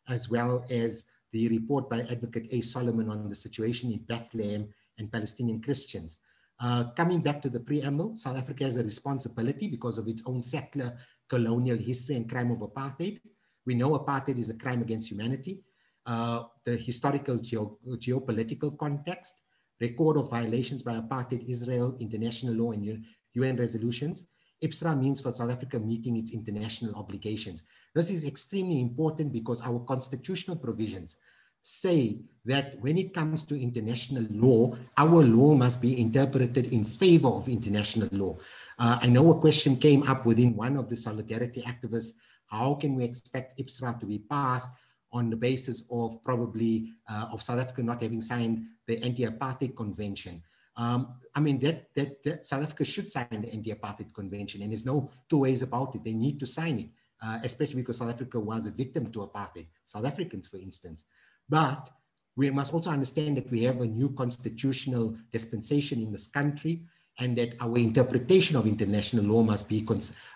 as well as the report by Advocate A. Solomon on the situation in Bethlehem and Palestinian Christians. Uh, coming back to the preamble, South Africa has a responsibility because of its own settler colonial history and crime of apartheid. We know apartheid is a crime against humanity. Uh, the historical geo geopolitical context, record of violations by apartheid Israel, international law and UN resolutions. IPSRA means for South Africa meeting its international obligations. This is extremely important because our constitutional provisions say that when it comes to international law, our law must be interpreted in favor of international law. Uh, I know a question came up within one of the solidarity activists. How can we expect IPSRA to be passed on the basis of probably uh, of South Africa not having signed the anti-apartheid convention? Um, I mean, that, that, that, South Africa should sign the anti-apartheid convention and there's no two ways about it. They need to sign it, uh, especially because South Africa was a victim to apartheid, South Africans, for instance. But we must also understand that we have a new constitutional dispensation in this country and that our interpretation of international law must be,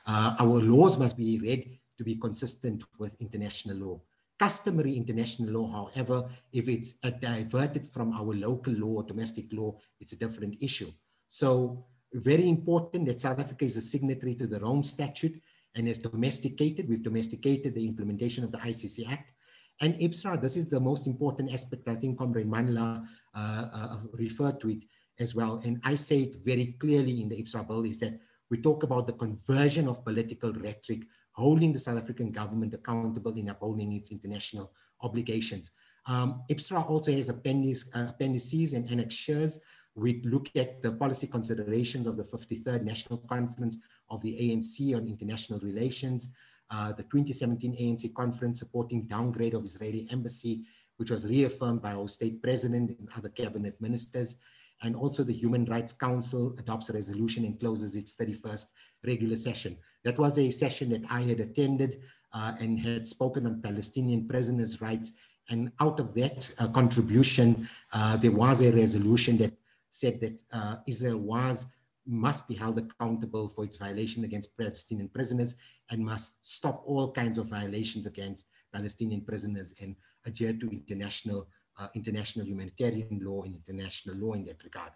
uh, our laws must be read to be consistent with international law. Customary international law, however, if it's diverted from our local law or domestic law, it's a different issue. So very important that South Africa is a signatory to the Rome Statute and has domesticated, we've domesticated the implementation of the ICC Act. And IPSRA, this is the most important aspect, I think Comrade Mandla uh, uh, referred to it as well. And I say it very clearly in the IPSRA bill is that we talk about the conversion of political rhetoric, holding the South African government accountable in upholding its international obligations. Um, IPSRA also has appendix, uh, appendices and annexures. We look at the policy considerations of the 53rd National Conference of the ANC on International Relations, uh, the 2017 ANC conference supporting downgrade of Israeli embassy, which was reaffirmed by our state president and other cabinet ministers. And also the Human Rights Council adopts a resolution and closes its 31st regular session. That was a session that I had attended uh, and had spoken on Palestinian prisoners' rights. And out of that uh, contribution, uh, there was a resolution that said that uh, Israel was must be held accountable for its violation against Palestinian prisoners and must stop all kinds of violations against Palestinian prisoners and adhere to international, uh, international humanitarian law and international law in that regard.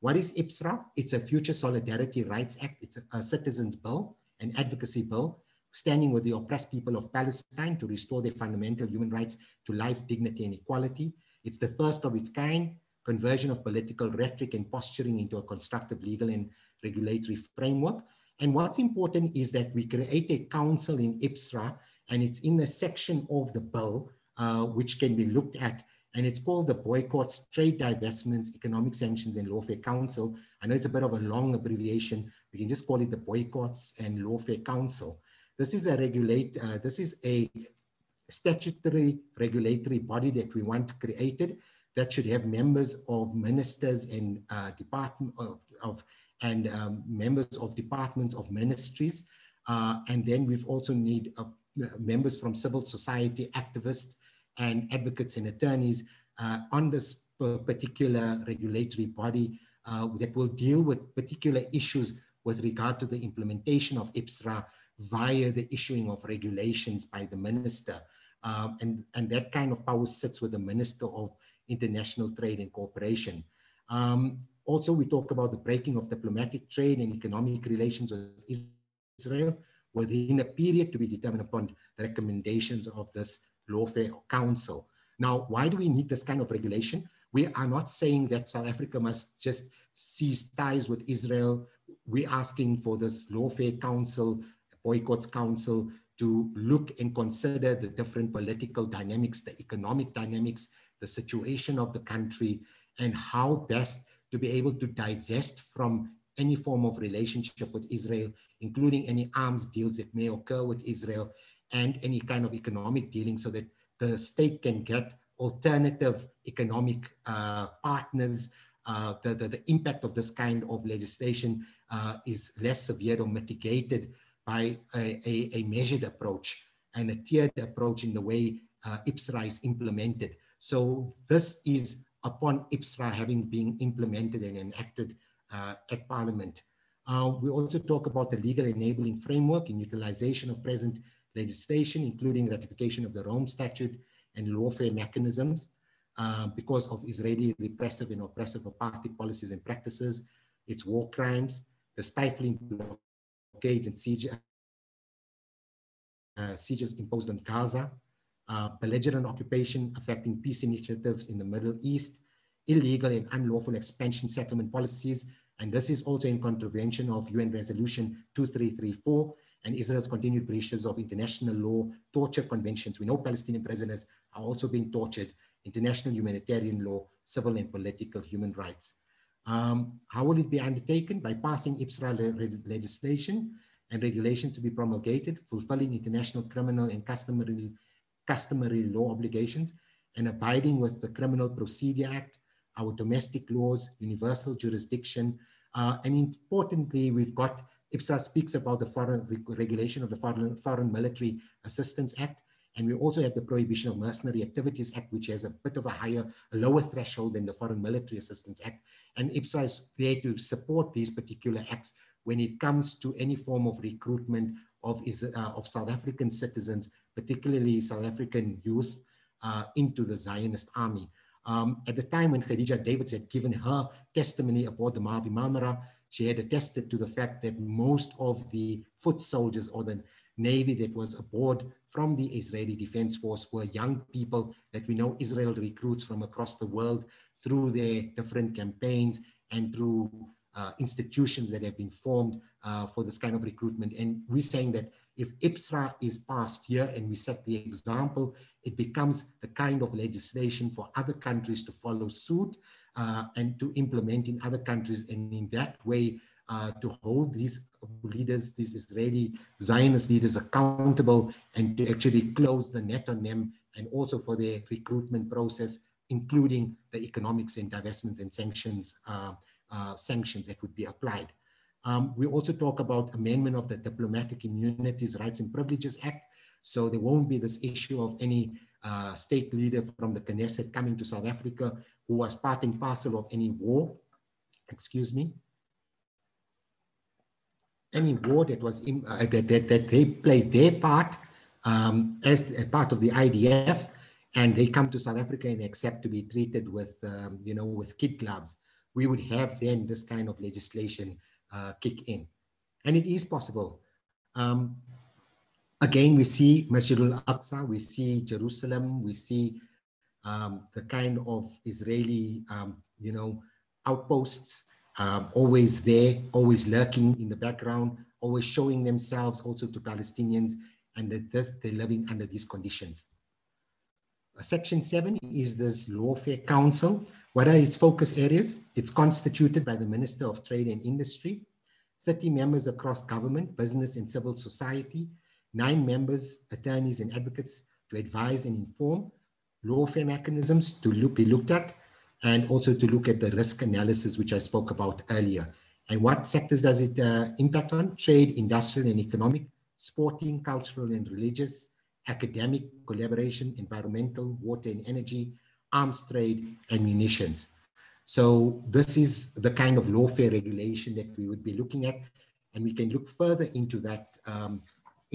What is IPSRA? It's a Future Solidarity Rights Act. It's a, a citizens bill, an advocacy bill, standing with the oppressed people of Palestine to restore their fundamental human rights to life, dignity, and equality. It's the first of its kind conversion of political rhetoric and posturing into a constructive legal and regulatory framework. And what's important is that we create a council in IPSRA, and it's in a section of the bill uh, which can be looked at, and it's called the Boycotts, Trade Divestments, Economic Sanctions, and Lawfare Council. I know it's a bit of a long abbreviation. We can just call it the Boycotts and Lawfare Council. This is a regulate. Uh, this is a statutory regulatory body that we want created that should have members of ministers and uh, department of, of and um, members of departments of ministries. Uh, and then we've also need uh, members from civil society, activists and advocates and attorneys uh, on this particular regulatory body uh, that will deal with particular issues with regard to the implementation of IPSRA via the issuing of regulations by the minister. Um, and, and that kind of power sits with the Minister of international trade and cooperation. Um, also, we talk about the breaking of diplomatic trade and economic relations with Israel within a period to be determined upon the recommendations of this lawfare council. Now, why do we need this kind of regulation? We are not saying that South Africa must just cease ties with Israel. We're asking for this lawfare council, boycotts council, to look and consider the different political dynamics, the economic dynamics, the situation of the country, and how best to be able to divest from any form of relationship with Israel, including any arms deals that may occur with Israel and any kind of economic dealing so that the state can get alternative economic uh, partners. Uh, the, the, the, impact of this kind of legislation uh, is less severe or mitigated by a, a, a, measured approach and a tiered approach in the way uh, IPSRA is implemented. So this is upon IPSRA having been implemented and enacted uh, at Parliament. Uh, we also talk about the legal enabling framework and utilization of present legislation, including ratification of the Rome Statute and lawfare mechanisms uh, because of Israeli repressive and oppressive apartheid policies and practices, its war crimes, the stifling blockades and siege, uh, sieges imposed on Gaza, uh, belligerent occupation affecting peace initiatives in the Middle East, illegal and unlawful expansion settlement policies, and this is also in contravention of UN Resolution 2334 and Israel's continued breaches of international law, torture conventions. We know Palestinian prisoners are also being tortured international humanitarian law, civil and political human rights. Um, how will it be undertaken? By passing IPSRA legislation and regulation to be promulgated, fulfilling international criminal and customary, customary law obligations, and abiding with the Criminal Procedure Act, our domestic laws, universal jurisdiction, uh, and importantly, we've got IPSRA speaks about the foreign regulation of the foreign, foreign Military Assistance Act, and we also have the Prohibition of Mercenary Activities Act, which has a bit of a higher, a lower threshold than the Foreign Military Assistance Act. And IPSA is there to support these particular acts when it comes to any form of recruitment of, uh, of South African citizens, particularly South African youth, uh, into the Zionist army. Um, at the time when Gadija Davids had given her testimony aboard the Mavi Marmara, she had attested to the fact that most of the foot soldiers or the navy that was aboard from the Israeli Defense Force were young people that we know Israel recruits from across the world through their different campaigns and through uh, institutions that have been formed uh, for this kind of recruitment. And we're saying that if IPSRA is passed here and we set the example, it becomes the kind of legislation for other countries to follow suit and to implement in other countries. And in that way, uh, to hold these leaders, these Israeli Zionist leaders accountable and to actually close the net on them and also for their recruitment process, including the economics and divestments and sanctions, uh, uh, sanctions that would be applied. Um, we also talk about amendment of the Diplomatic Immunities, Rights and Privileges Act. So there won't be this issue of any uh, state leader from the Knesset coming to South Africa who was part and parcel of any war, excuse me, any war that was in, uh, that, that, that they played their part um, as a part of the IDF, and they come to South Africa and accept to be treated with, um, you know, with kid gloves, we would have then this kind of legislation uh, kick in. And it is possible. Um, again, we see Masjid al-Aqsa, we see Jerusalem, we see um, the kind of Israeli, um, you know, outposts um, always there, always lurking in the background, always showing themselves also to Palestinians, and that they're living under these conditions. Uh, Section 7 is this Lawfare Council. What are its focus areas? It's constituted by the Minister of Trade and Industry, 30 members across government, business, and civil society, nine members, attorneys, and advocates to advise and inform, lawfare mechanisms to look, be looked at, and also to look at the risk analysis, which I spoke about earlier. And what sectors does it uh, impact on? Trade, industrial and economic, sporting, cultural and religious, academic, collaboration, environmental, water and energy, arms trade, and munitions. So this is the kind of lawfare regulation that we would be looking at, and we can look further into that um,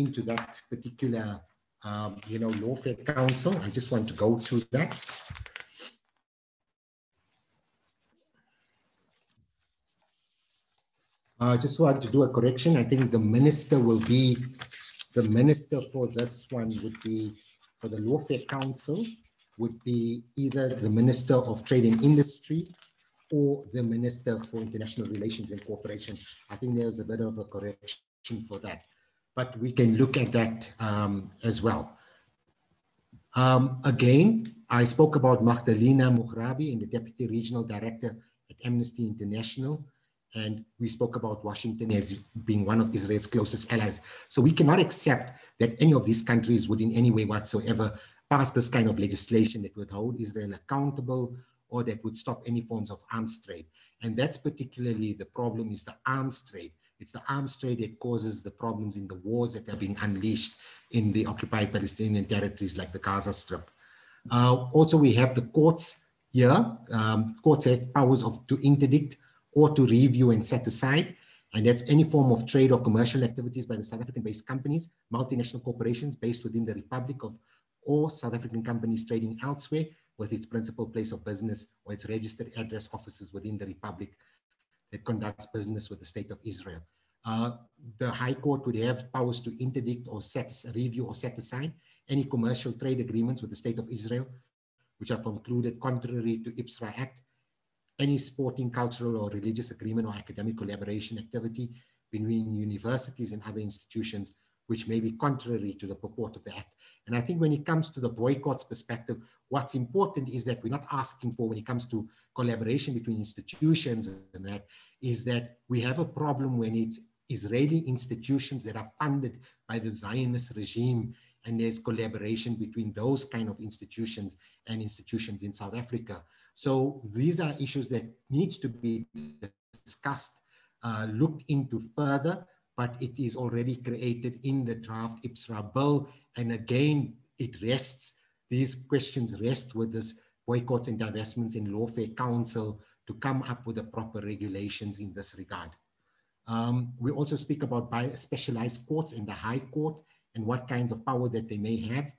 into that particular um, you know lawfare council. I just want to go to that. I just want to do a correction. I think the minister will be, the minister for this one would be, for the Lawfare Council, would be either the Minister of Trade and Industry or the Minister for International Relations and Cooperation. I think there's a bit of a correction for that, but we can look at that um, as well. Um, again, I spoke about Magdalena Mughrabi, the Deputy Regional Director at Amnesty International and we spoke about Washington as being one of Israel's closest allies. So we cannot accept that any of these countries would in any way whatsoever pass this kind of legislation that would hold Israel accountable or that would stop any forms of arms trade. And that's particularly the problem is the arms trade. It's the arms trade that causes the problems in the wars that are being unleashed in the occupied Palestinian territories like the Gaza Strip. Uh, also, we have the courts here. Um, courts have powers of to interdict or to review and set aside. And that's any form of trade or commercial activities by the South African-based companies, multinational corporations based within the Republic of or South African companies trading elsewhere with its principal place of business or its registered address offices within the Republic that conducts business with the State of Israel. Uh, the High Court would have powers to interdict or set, review or set aside any commercial trade agreements with the State of Israel, which are concluded contrary to IPSRA Act any sporting, cultural, or religious agreement or academic collaboration activity between universities and other institutions which may be contrary to the purport of the act. And I think when it comes to the boycotts perspective, what's important is that we're not asking for when it comes to collaboration between institutions and that is that we have a problem when it's Israeli institutions that are funded by the Zionist regime and there's collaboration between those kind of institutions and institutions in South Africa. So these are issues that needs to be discussed, uh, looked into further, but it is already created in the draft IPSRA bill. And again, it rests, these questions rest with this boycotts and divestments in Lawfare Council to come up with the proper regulations in this regard. Um, we also speak about specialized courts in the High Court and what kinds of power that they may have.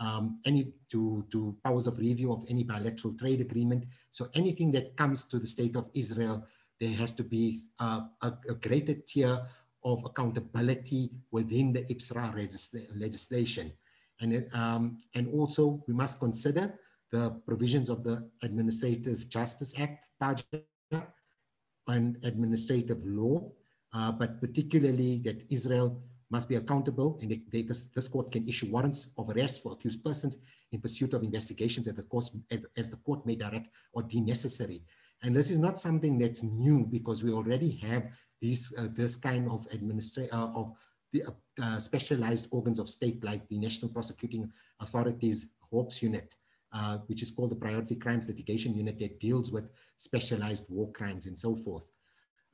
Um, any to, to powers of review of any bilateral trade agreement. So anything that comes to the state of Israel, there has to be uh, a, a, greater tier of accountability within the IPSRA legislation. And, um, and also we must consider the provisions of the Administrative Justice Act, and administrative law, uh, but particularly that Israel must be accountable and they, this, this, court can issue warrants of arrest for accused persons in pursuit of investigations as the, course, as, as the court may direct or deem necessary. And this is not something that's new because we already have these, uh, this kind of administration uh, of the uh, uh, specialized organs of state like the National Prosecuting Authorities Hawks Unit, uh, which is called the Priority Crimes Litigation Unit that deals with specialized war crimes and so forth.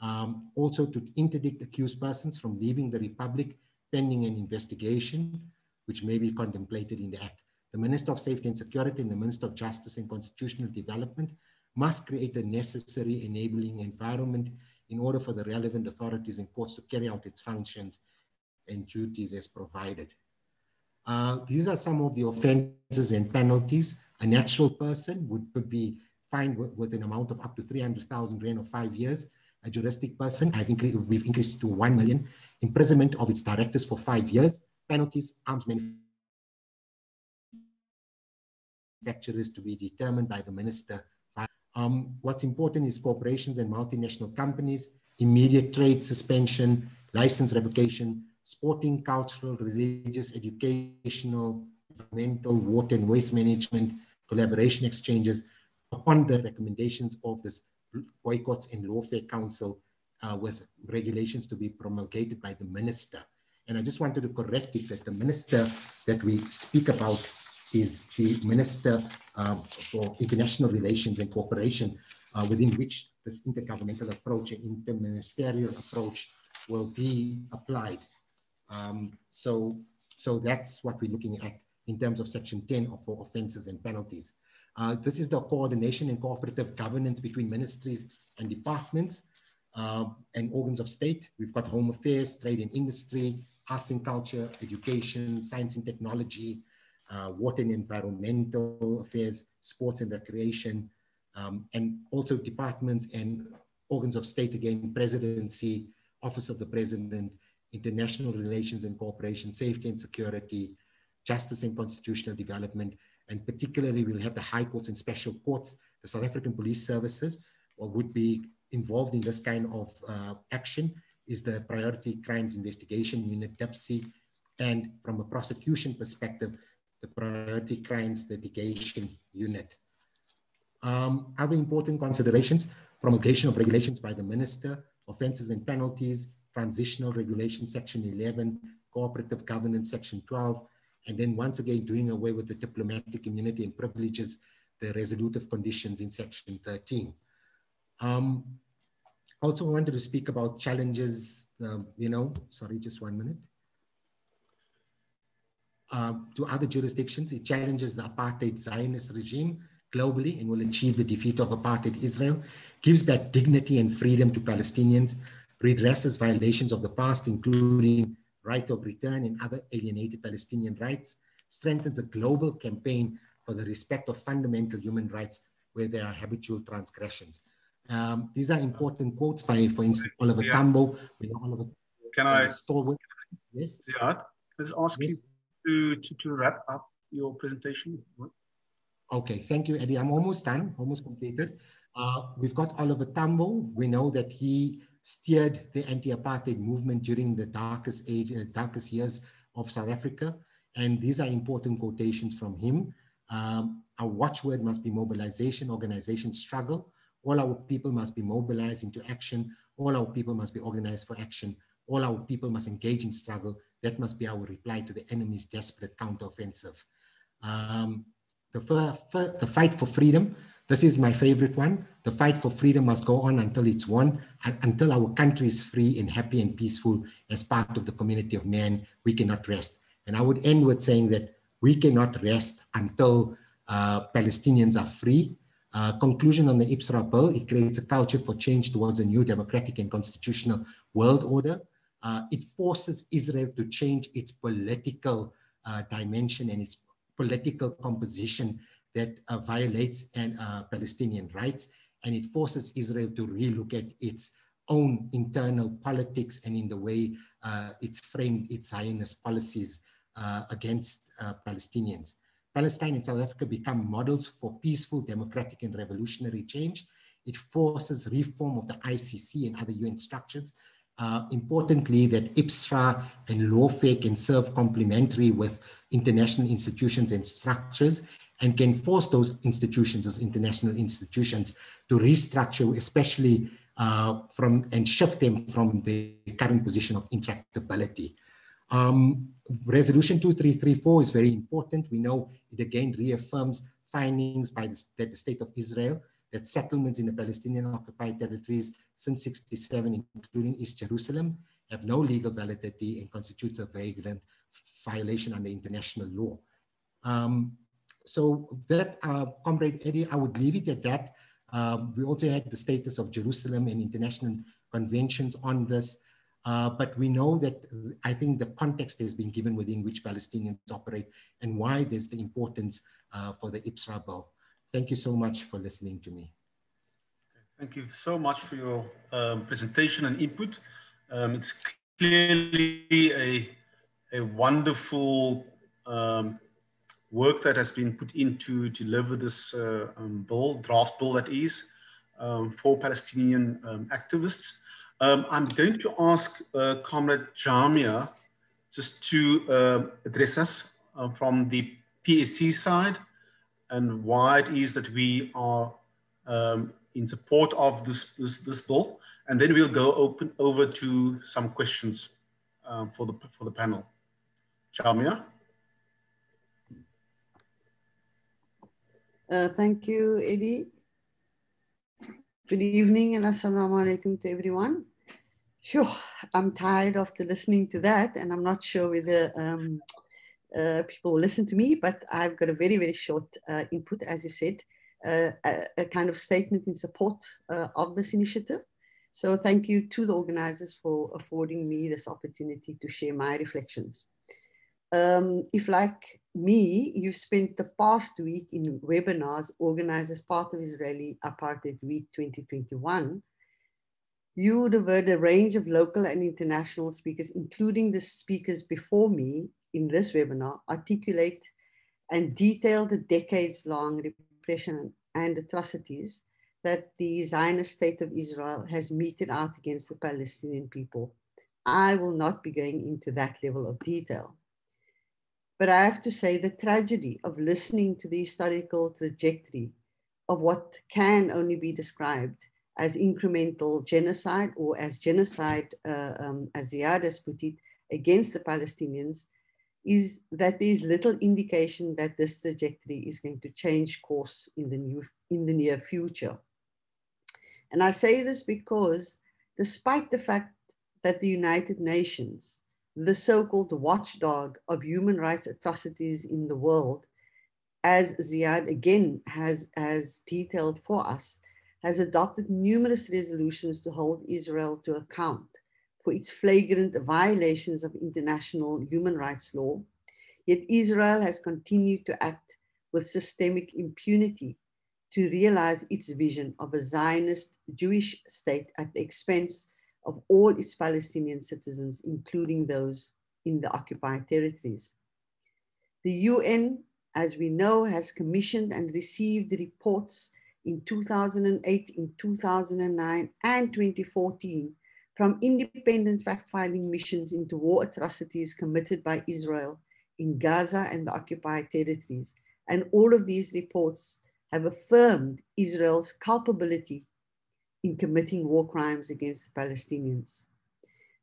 Um, also to interdict accused persons from leaving the Republic pending an investigation, which may be contemplated in the Act. The Minister of Safety and Security and the Minister of Justice and Constitutional Development must create the necessary enabling environment in order for the relevant authorities and courts to carry out its functions and duties as provided. Uh, these are some of the offenses and penalties. A natural person would, be fined with, an amount of up to 300,000 rand or five years. A juristic person, increased, we've increased to 1 million imprisonment of its directors for five years, penalties, arms manufacturers to be determined by the minister. Um, what's important is corporations and multinational companies, immediate trade suspension, license revocation, sporting, cultural, religious, educational, environmental, water and waste management, collaboration exchanges upon the recommendations of this boycotts and lawfare council uh, with regulations to be promulgated by the minister. And I just wanted to correct it that the minister that we speak about is the Minister uh, for International Relations and Cooperation, uh, within which this intergovernmental approach and interministerial approach will be applied. Um, so, so that's what we're looking at in terms of Section 10 of for offenses and penalties. Uh, this is the coordination and cooperative governance between ministries and departments uh, and organs of state. We've got home affairs, trade and industry, arts and culture, education, science and technology, uh, water and environmental affairs, sports and recreation, um, and also departments and organs of state, again, presidency, office of the president, international relations and cooperation, safety and security, justice and constitutional development, and particularly we'll have the high courts and special courts, the South African police services, or would be involved in this kind of uh, action is the Priority Crimes Investigation Unit, DIPSI, and from a prosecution perspective, the Priority Crimes Litigation Unit. Um, other important considerations, promulgation of regulations by the Minister, offenses and penalties, transitional regulation, section 11, cooperative governance, section 12, and then once again, doing away with the diplomatic immunity and privileges, the resolutive conditions in section 13. Um, also wanted to speak about challenges, um, you know, sorry, just one minute. Uh, to other jurisdictions, it challenges the apartheid Zionist regime globally and will achieve the defeat of apartheid Israel, gives back dignity and freedom to Palestinians, redresses violations of the past, including right of return and other alienated Palestinian rights, strengthens a global campaign for the respect of fundamental human rights where there are habitual transgressions. Um, these are important quotes by, for instance, Oliver yeah. Tambo. We know Oliver Can I, uh, Stalwart. Yes. Yeah. Let's ask yes. you to, to, to wrap up your presentation. Okay, thank you, Eddie. I'm almost done, almost completed. Uh, we've got Oliver Tambo. We know that he steered the anti-apartheid movement during the darkest age, uh, darkest years of South Africa. And these are important quotations from him. Um, our watchword must be mobilization, organization, struggle. All our people must be mobilized into action. All our people must be organized for action. All our people must engage in struggle. That must be our reply to the enemy's desperate counteroffensive. Um, the, the fight for freedom, this is my favorite one. The fight for freedom must go on until it's won, and until our country is free and happy and peaceful as part of the community of man, we cannot rest. And I would end with saying that we cannot rest until uh, Palestinians are free. Uh, conclusion on the IPSRA bill, it creates a culture for change towards a new democratic and constitutional world order. Uh, it forces Israel to change its political uh, dimension and its political composition that uh, violates and, uh, Palestinian rights. And it forces Israel to relook at its own internal politics and in the way it's framed its Zionist policies uh, against uh, Palestinians. Palestine and South Africa become models for peaceful, democratic, and revolutionary change. It forces reform of the ICC and other UN structures. Uh, importantly, that IPSRA and lawfare can serve complementary with international institutions and structures and can force those institutions, those international institutions, to restructure, especially uh, from and shift them from the current position of intractability. Um, resolution 2334 is very important. We know it again reaffirms findings by the, that the state of Israel that settlements in the Palestinian occupied territories since 67, including East Jerusalem, have no legal validity and constitutes a vagrant violation under international law. Um, so that, uh, Comrade Eddie, I would leave it at that. Um, we also had the status of Jerusalem and international conventions on this. Uh, but we know that I think the context has been given within which Palestinians operate and why there's the importance uh, for the IPSRA bill. Thank you so much for listening to me. Thank you so much for your um, presentation and input. Um, it's clearly a, a wonderful um, work that has been put into to deliver this uh, um, bill, draft bill that is, um, for Palestinian um, activists. I'm going to ask uh, Comrade Jaamia just to uh, address us uh, from the PSC side and why it is that we are um, in support of this, this, this, bill. And then we'll go open over to some questions um, for, the, for the panel. Jaamia? Uh, thank you, Eddie. Good evening and assalamu alaikum to everyone. Phew, I'm tired after listening to that, and I'm not sure whether um, people will listen to me, but I've got a very, very short uh, input, as you said, uh, a, a, kind of statement in support uh, of this initiative. So thank you to the organizers for affording me this opportunity to share my reflections. Um, if like me, you've spent the past week in webinars organized as part of Israeli Apartheid Week 2021, you would have heard a range of local and international speakers, including the speakers before me in this webinar, articulate and detail the decades-long repression and atrocities that the Zionist state of Israel has meted out against the Palestinian people. I will not be going into that level of detail. But I have to say the tragedy of listening to the historical trajectory of what can only be described as incremental genocide or as genocide, uh, um, as Ziyaad has put it, against the Palestinians, is that there is little indication that this trajectory is going to change course in the, new, in the near future. And I say this because despite the fact that the United Nations, the so-called watchdog of human rights atrocities in the world, as Ziyaad again has, has detailed for us, has adopted numerous resolutions to hold Israel to account for its flagrant violations of international human rights law, yet Israel has continued to act with systemic impunity to realize its vision of a Zionist Jewish state at the expense of all its Palestinian citizens, including those in the occupied territories. The UN, as we know, has commissioned and received reports in 2008, in 2009, and 2014 from independent fact-finding missions into war atrocities committed by Israel in Gaza and the occupied territories. And all of these reports have affirmed Israel's culpability in committing war crimes against the Palestinians.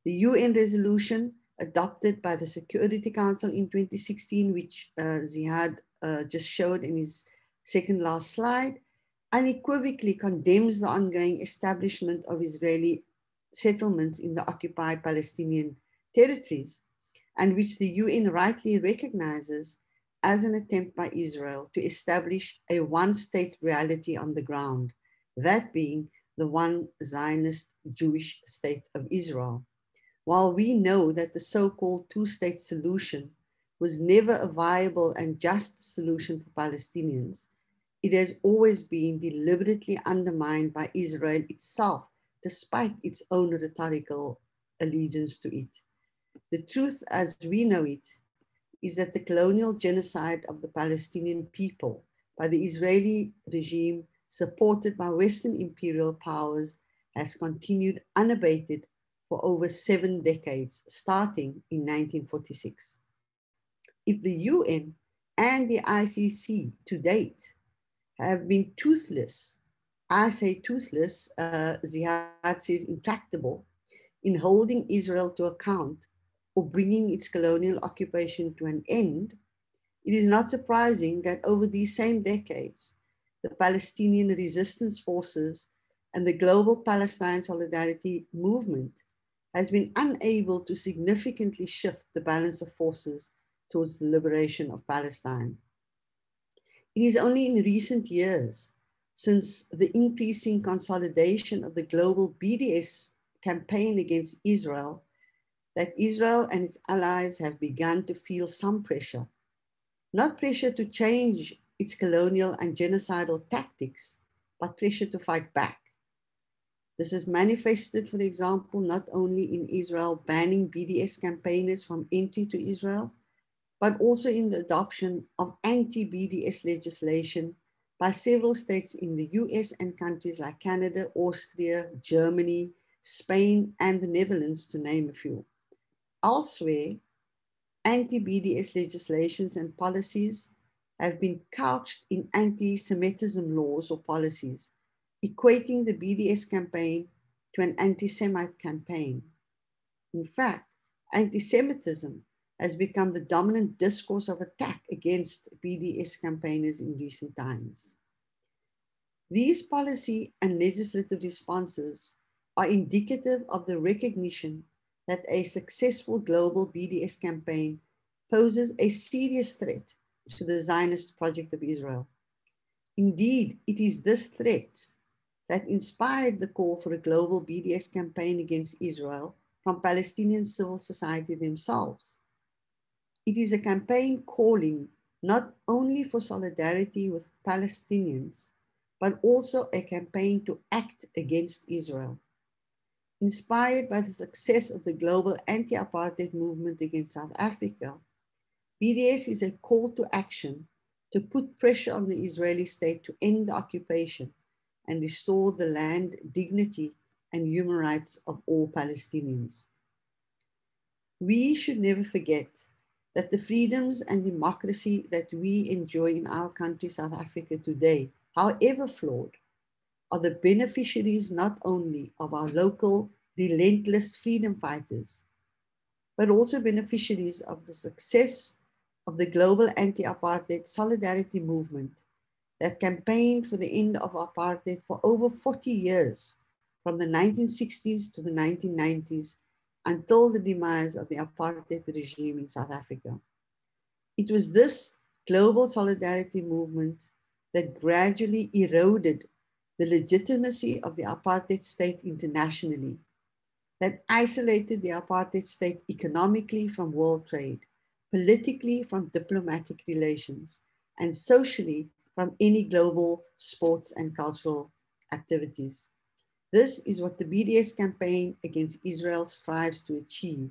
The UN resolution adopted by the Security Council in 2016, which uh, Ziyaad uh, just showed in his second last slide, unequivocally condemns the ongoing establishment of Israeli settlements in the occupied Palestinian territories, and which the UN rightly recognizes as an attempt by Israel to establish a one state reality on the ground, that being the one Zionist Jewish state of Israel. While we know that the so called two state solution was never a viable and just solution for Palestinians, it has always been deliberately undermined by Israel itself, despite its own rhetorical allegiance to it. The truth as we know it is that the colonial genocide of the Palestinian people by the Israeli regime, supported by Western imperial powers, has continued unabated for over seven decades, starting in 1946. If the UN and the ICC to date have been toothless, I say toothless, uh, Ziyaad says intractable, in holding Israel to account or bringing its colonial occupation to an end, it is not surprising that over these same decades, the Palestinian resistance forces and the global Palestine solidarity movement has been unable to significantly shift the balance of forces towards the liberation of Palestine. It is only in recent years, since the increasing consolidation of the global BDS campaign against Israel, that Israel and its allies have begun to feel some pressure, not pressure to change its colonial and genocidal tactics, but pressure to fight back. This is manifested, for example, not only in Israel banning BDS campaigners from entry to Israel, but also in the adoption of anti-BDS legislation by several states in the US and countries like Canada, Austria, Germany, Spain, and the Netherlands, to name a few. Elsewhere, anti-BDS legislations and policies have been couched in anti-Semitism laws or policies, equating the BDS campaign to an anti-Semite campaign. In fact, anti-Semitism has become the dominant discourse of attack against BDS campaigners in recent times. These policy and legislative responses are indicative of the recognition that a successful global BDS campaign poses a serious threat to the Zionist project of Israel. Indeed, it is this threat that inspired the call for a global BDS campaign against Israel from Palestinian civil society themselves. It is a campaign calling not only for solidarity with Palestinians, but also a campaign to act against Israel. Inspired by the success of the global anti-apartheid movement against South Africa, BDS is a call to action to put pressure on the Israeli state to end the occupation and restore the land dignity and human rights of all Palestinians. We should never forget that the freedoms and democracy that we enjoy in our country, South Africa today, however flawed, are the beneficiaries not only of our local relentless freedom fighters, but also beneficiaries of the success of the global anti-apartheid solidarity movement that campaigned for the end of apartheid for over 40 years, from the 1960s to the 1990s, until the demise of the apartheid regime in South Africa. It was this global solidarity movement that gradually eroded the legitimacy of the apartheid state internationally, that isolated the apartheid state economically from world trade, politically from diplomatic relations, and socially from any global sports and cultural activities. This is what the BDS campaign against Israel strives to achieve.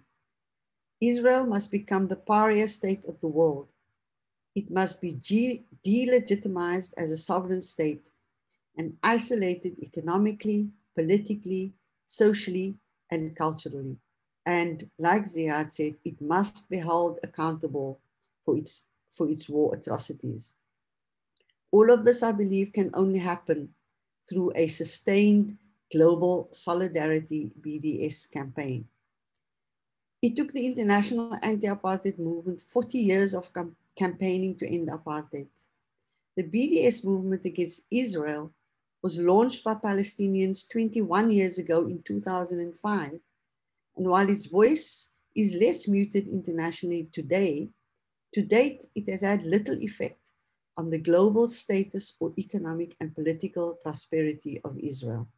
Israel must become the pariah state of the world. It must be delegitimized as a sovereign state and isolated economically, politically, socially, and culturally. And like Ziyaad said, it must be held accountable for its, for its war atrocities. All of this, I believe, can only happen through a sustained global solidarity BDS campaign. It took the international anti-apartheid movement 40 years of cam campaigning to end apartheid. The BDS movement against Israel was launched by Palestinians 21 years ago in 2005. And while its voice is less muted internationally today, to date, it has had little effect on the global status or economic and political prosperity of Israel.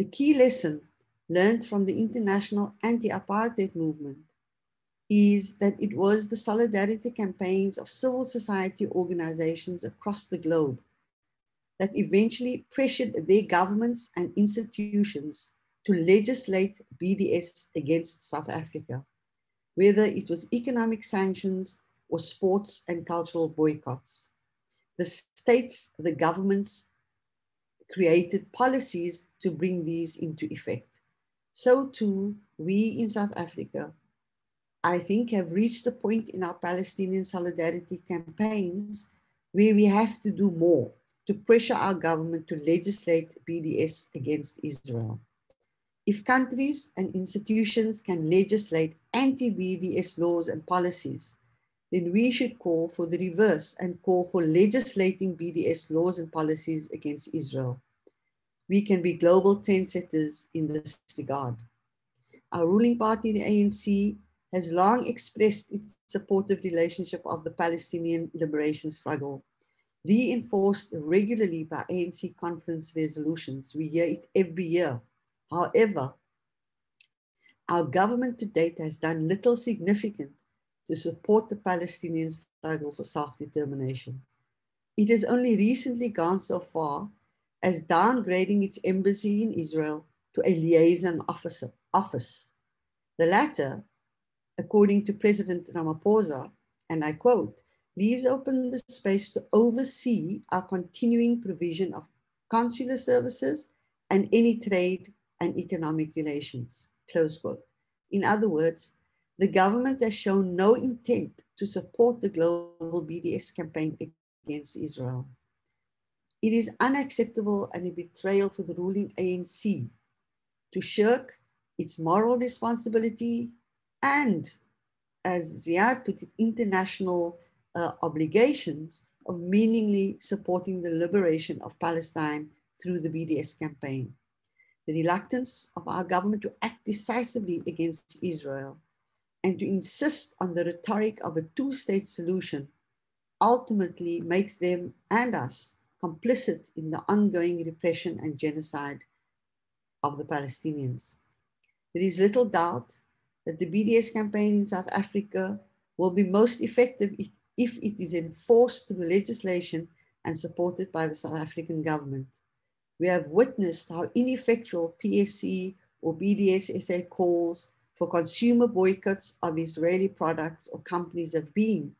The key lesson learned from the international anti-apartheid movement is that it was the solidarity campaigns of civil society organizations across the globe that eventually pressured their governments and institutions to legislate BDS against South Africa, whether it was economic sanctions or sports and cultural boycotts. The states, the governments created policies to bring these into effect. So too, we in South Africa, I think have reached a point in our Palestinian solidarity campaigns where we have to do more to pressure our government to legislate BDS against Israel. If countries and institutions can legislate anti-BDS laws and policies, then we should call for the reverse and call for legislating BDS laws and policies against Israel. We can be global trendsetters in this regard. Our ruling party, the ANC, has long expressed its supportive relationship of the Palestinian liberation struggle reinforced regularly by ANC conference resolutions. We hear it every year. However, our government to date has done little significant to support the Palestinian struggle for self-determination. It has only recently gone so far as downgrading its embassy in Israel to a liaison officer, office. The latter, according to President Ramaphosa, and I quote, leaves open the space to oversee our continuing provision of consular services and any trade and economic relations, close quote. In other words, the government has shown no intent to support the global BDS campaign against Israel. It is unacceptable and a betrayal for the ruling ANC to shirk its moral responsibility and, as Ziyaad put it, international uh, obligations of meaningly supporting the liberation of Palestine through the BDS campaign. The reluctance of our government to act decisively against Israel and to insist on the rhetoric of a two-state solution ultimately makes them and us complicit in the ongoing repression and genocide of the Palestinians. There is little doubt that the BDS campaign in South Africa will be most effective if if it is enforced through legislation and supported by the South African government. We have witnessed how ineffectual PSC or BDSSA calls for consumer boycotts of Israeli products or companies have been,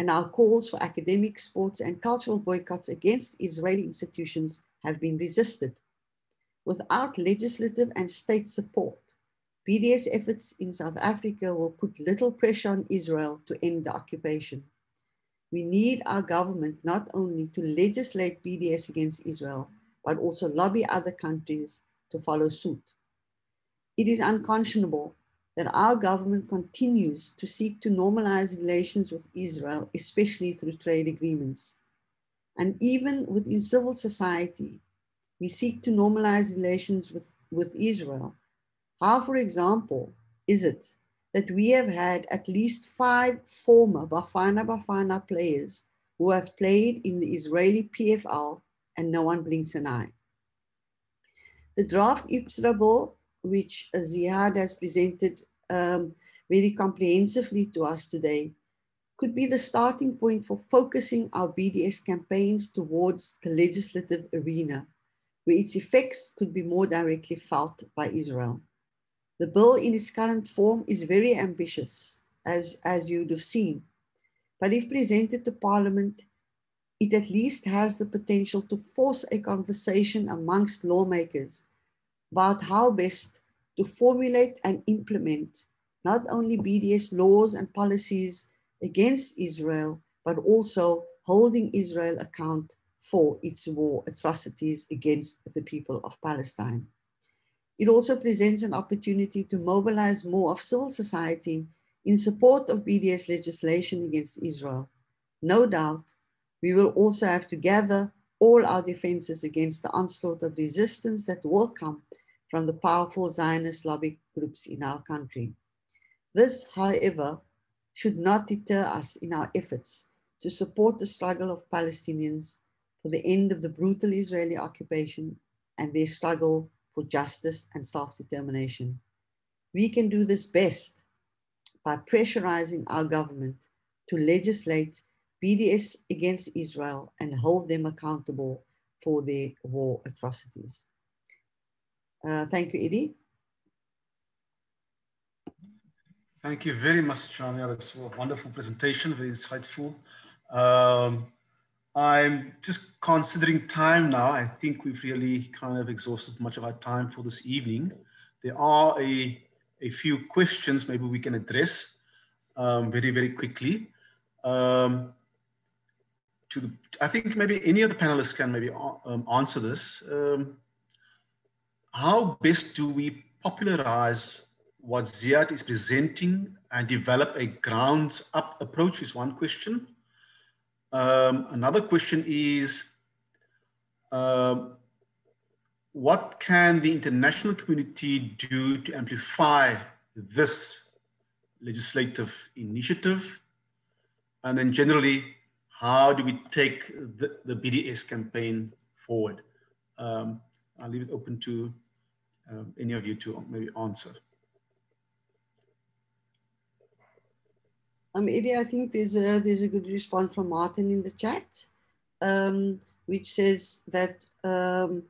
and our calls for academic, sports, and cultural boycotts against Israeli institutions have been resisted. Without legislative and state support, BDS efforts in South Africa will put little pressure on Israel to end the occupation. We need our government not only to legislate BDS against Israel, but also lobby other countries to follow suit. It is unconscionable that our government continues to seek to normalize relations with Israel, especially through trade agreements. And even within civil society, we seek to normalize relations with, with Israel. How, for example, is it that we have had at least five former Bafana Bafana players who have played in the Israeli PFL and no one blinks an eye. The draft IPSRA bill, which Ziyaad has presented um, very comprehensively to us today, could be the starting point for focusing our BDS campaigns towards the legislative arena, where its effects could be more directly felt by Israel. The bill in its current form is very ambitious, as, as you'd have seen. But if presented to Parliament, it at least has the potential to force a conversation amongst lawmakers about how best to formulate and implement not only BDS laws and policies against Israel, but also holding Israel account for its war atrocities against the people of Palestine. It also presents an opportunity to mobilize more of civil society in support of BDS legislation against Israel. No doubt, we will also have to gather all our defenses against the onslaught of resistance that will come from the powerful Zionist lobby groups in our country. This, however, should not deter us in our efforts to support the struggle of Palestinians for the end of the brutal Israeli occupation and their struggle for justice and self-determination. We can do this best by pressurizing our government to legislate BDS against Israel and hold them accountable for their war atrocities. Uh, thank you, Eddie. Thank you very much, Jaamia. That's a wonderful presentation, very insightful. Um, I'm just considering time now. I think we've really kind of exhausted much of our time for this evening. There are a, a few questions maybe we can address um, very, very quickly. Um, to the, I think maybe any of the panelists can maybe um, answer this. Um, how best do we popularize what Ziyaad is presenting and develop a grounds up approach is one question. Um, another question is, uh, what can the international community do to amplify this legislative initiative? And then generally, how do we take the, the BDS campaign forward? Um, I'll leave it open to um, any of you to maybe answer. Um, Eddie, I think there's a, there's a good response from Martin in the chat, um, which says that um,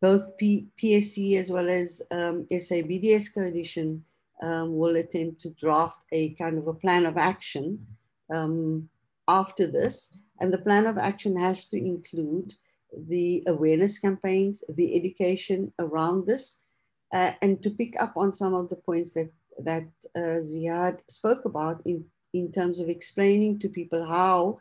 both P PSC as well as um, SABDS Coalition um, will attempt to draft a kind of a plan of action um, after this. And the plan of action has to include the awareness campaigns, the education around this, uh, and to pick up on some of the points that that uh, Ziyaad spoke about in, in terms of explaining to people how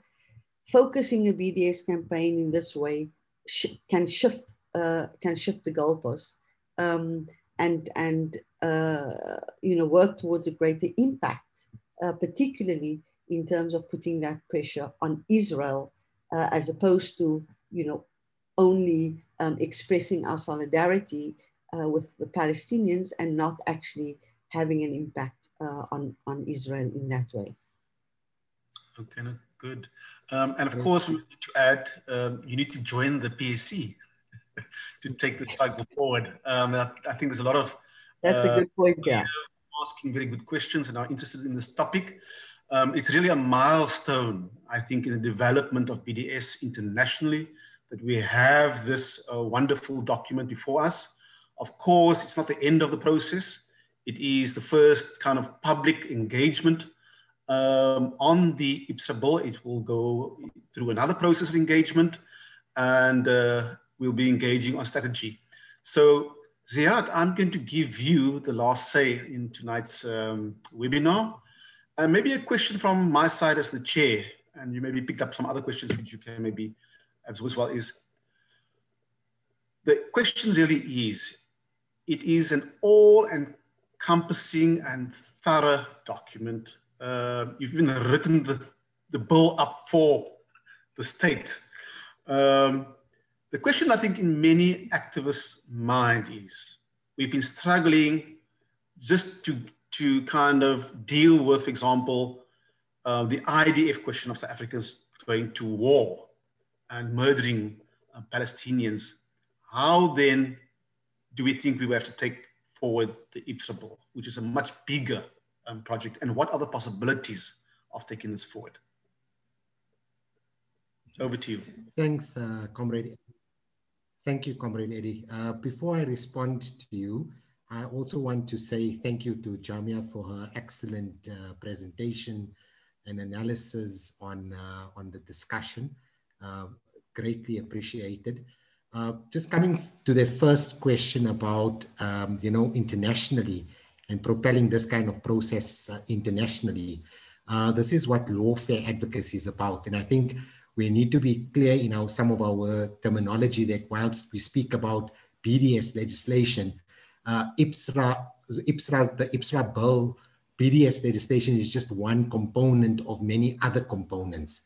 focusing a BDS campaign in this way sh can shift uh, can shift the goalposts um, and and uh, you know work towards a greater impact, uh, particularly in terms of putting that pressure on Israel uh, as opposed to you know only um, expressing our solidarity uh, with the Palestinians and not actually having an impact uh, on, on Israel in that way. Okay, good. Um, and of course, to add, um, you need to join the PSC to take the cycle forward. Um, I, I, think there's a lot of that's uh, a good point. Yeah, asking very good questions and are interested in this topic. Um, it's really a milestone, I think, in the development of BDS internationally that we have this uh, wonderful document before us. Of course, it's not the end of the process. It is the first kind of public engagement um, on the IPSA bill. It will go through another process of engagement and uh, we'll be engaging on strategy. So Ziyaad, I'm going to give you the last say in tonight's um, webinar. And maybe a question from my side as the chair, and you maybe picked up some other questions which you can maybe as well, is the question really is, it is an all encompassing and thorough document. Uh, you've even written the, the bill up for the state. Um, the question I think in many activists' mind is, we've been struggling just to, to kind of deal with, for example, uh, the IDF question of South Africans going to war and murdering uh, Palestinians. How then do we think we will have to take forward the IPSA bill, which is a much bigger um, project, and what are the possibilities of taking this forward? Over to you. Thanks, uh, Comrade. Thank you, Comrade Eddie. Uh, before I respond to you, I also want to say thank you to Jaamia for her excellent uh, presentation and analysis on, uh, on the discussion. Uh, greatly appreciated. Uh, just coming to the first question about, um, you know, internationally and propelling this kind of process uh, internationally. This is what lawfare advocacy is about. And I think we need to be clear in our, some of our terminology that whilst we speak about BDS legislation, uh, IPSRA, IPSRA, the IPSRA bill, BDS legislation is just one component of many other components.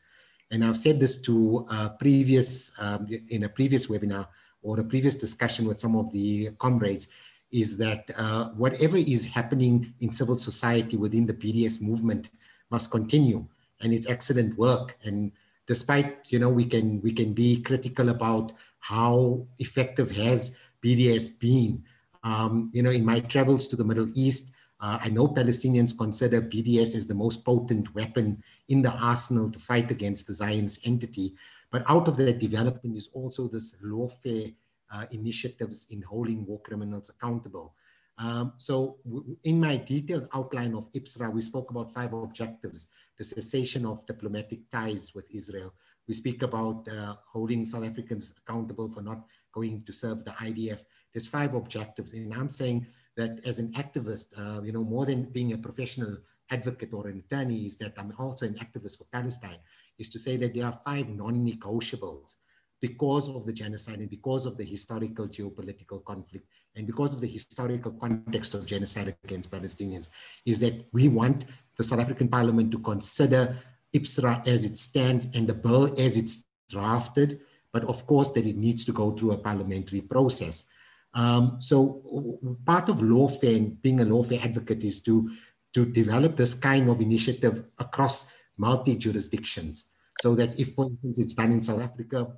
And I've said this to uh, previous, um, in a previous webinar or a previous discussion with some of the comrades, is that uh, whatever is happening in civil society within the BDS movement must continue. And it's excellent work. And despite, you know, we can, we can be critical about how effective has BDS been. Um, you know, in my travels to the Middle East, uh, I know Palestinians consider BDS as the most potent weapon in the arsenal to fight against the Zionist entity. But out of that development is also this lawfare uh, initiatives in holding war criminals accountable. Um, so in my detailed outline of IPSRA, we spoke about five objectives, the cessation of diplomatic ties with Israel. We speak about uh, holding South Africans accountable for not going to serve the IDF. There's five objectives. And I'm saying that as an activist, uh, you know, more than being a professional advocate or an attorney, is that I'm also an activist for Palestine, is to say that there are five non-negotiables because of the genocide and because of the historical geopolitical conflict and because of the historical context of genocide against Palestinians, is that we want the South African Parliament to consider IPSRA as it stands and the bill as it's drafted, but of course that it needs to go through a parliamentary process. Um, so part of lawfare and being a lawfare advocate is to, to develop this kind of initiative across multi-jurisdictions so that if, for instance, it's done in South Africa,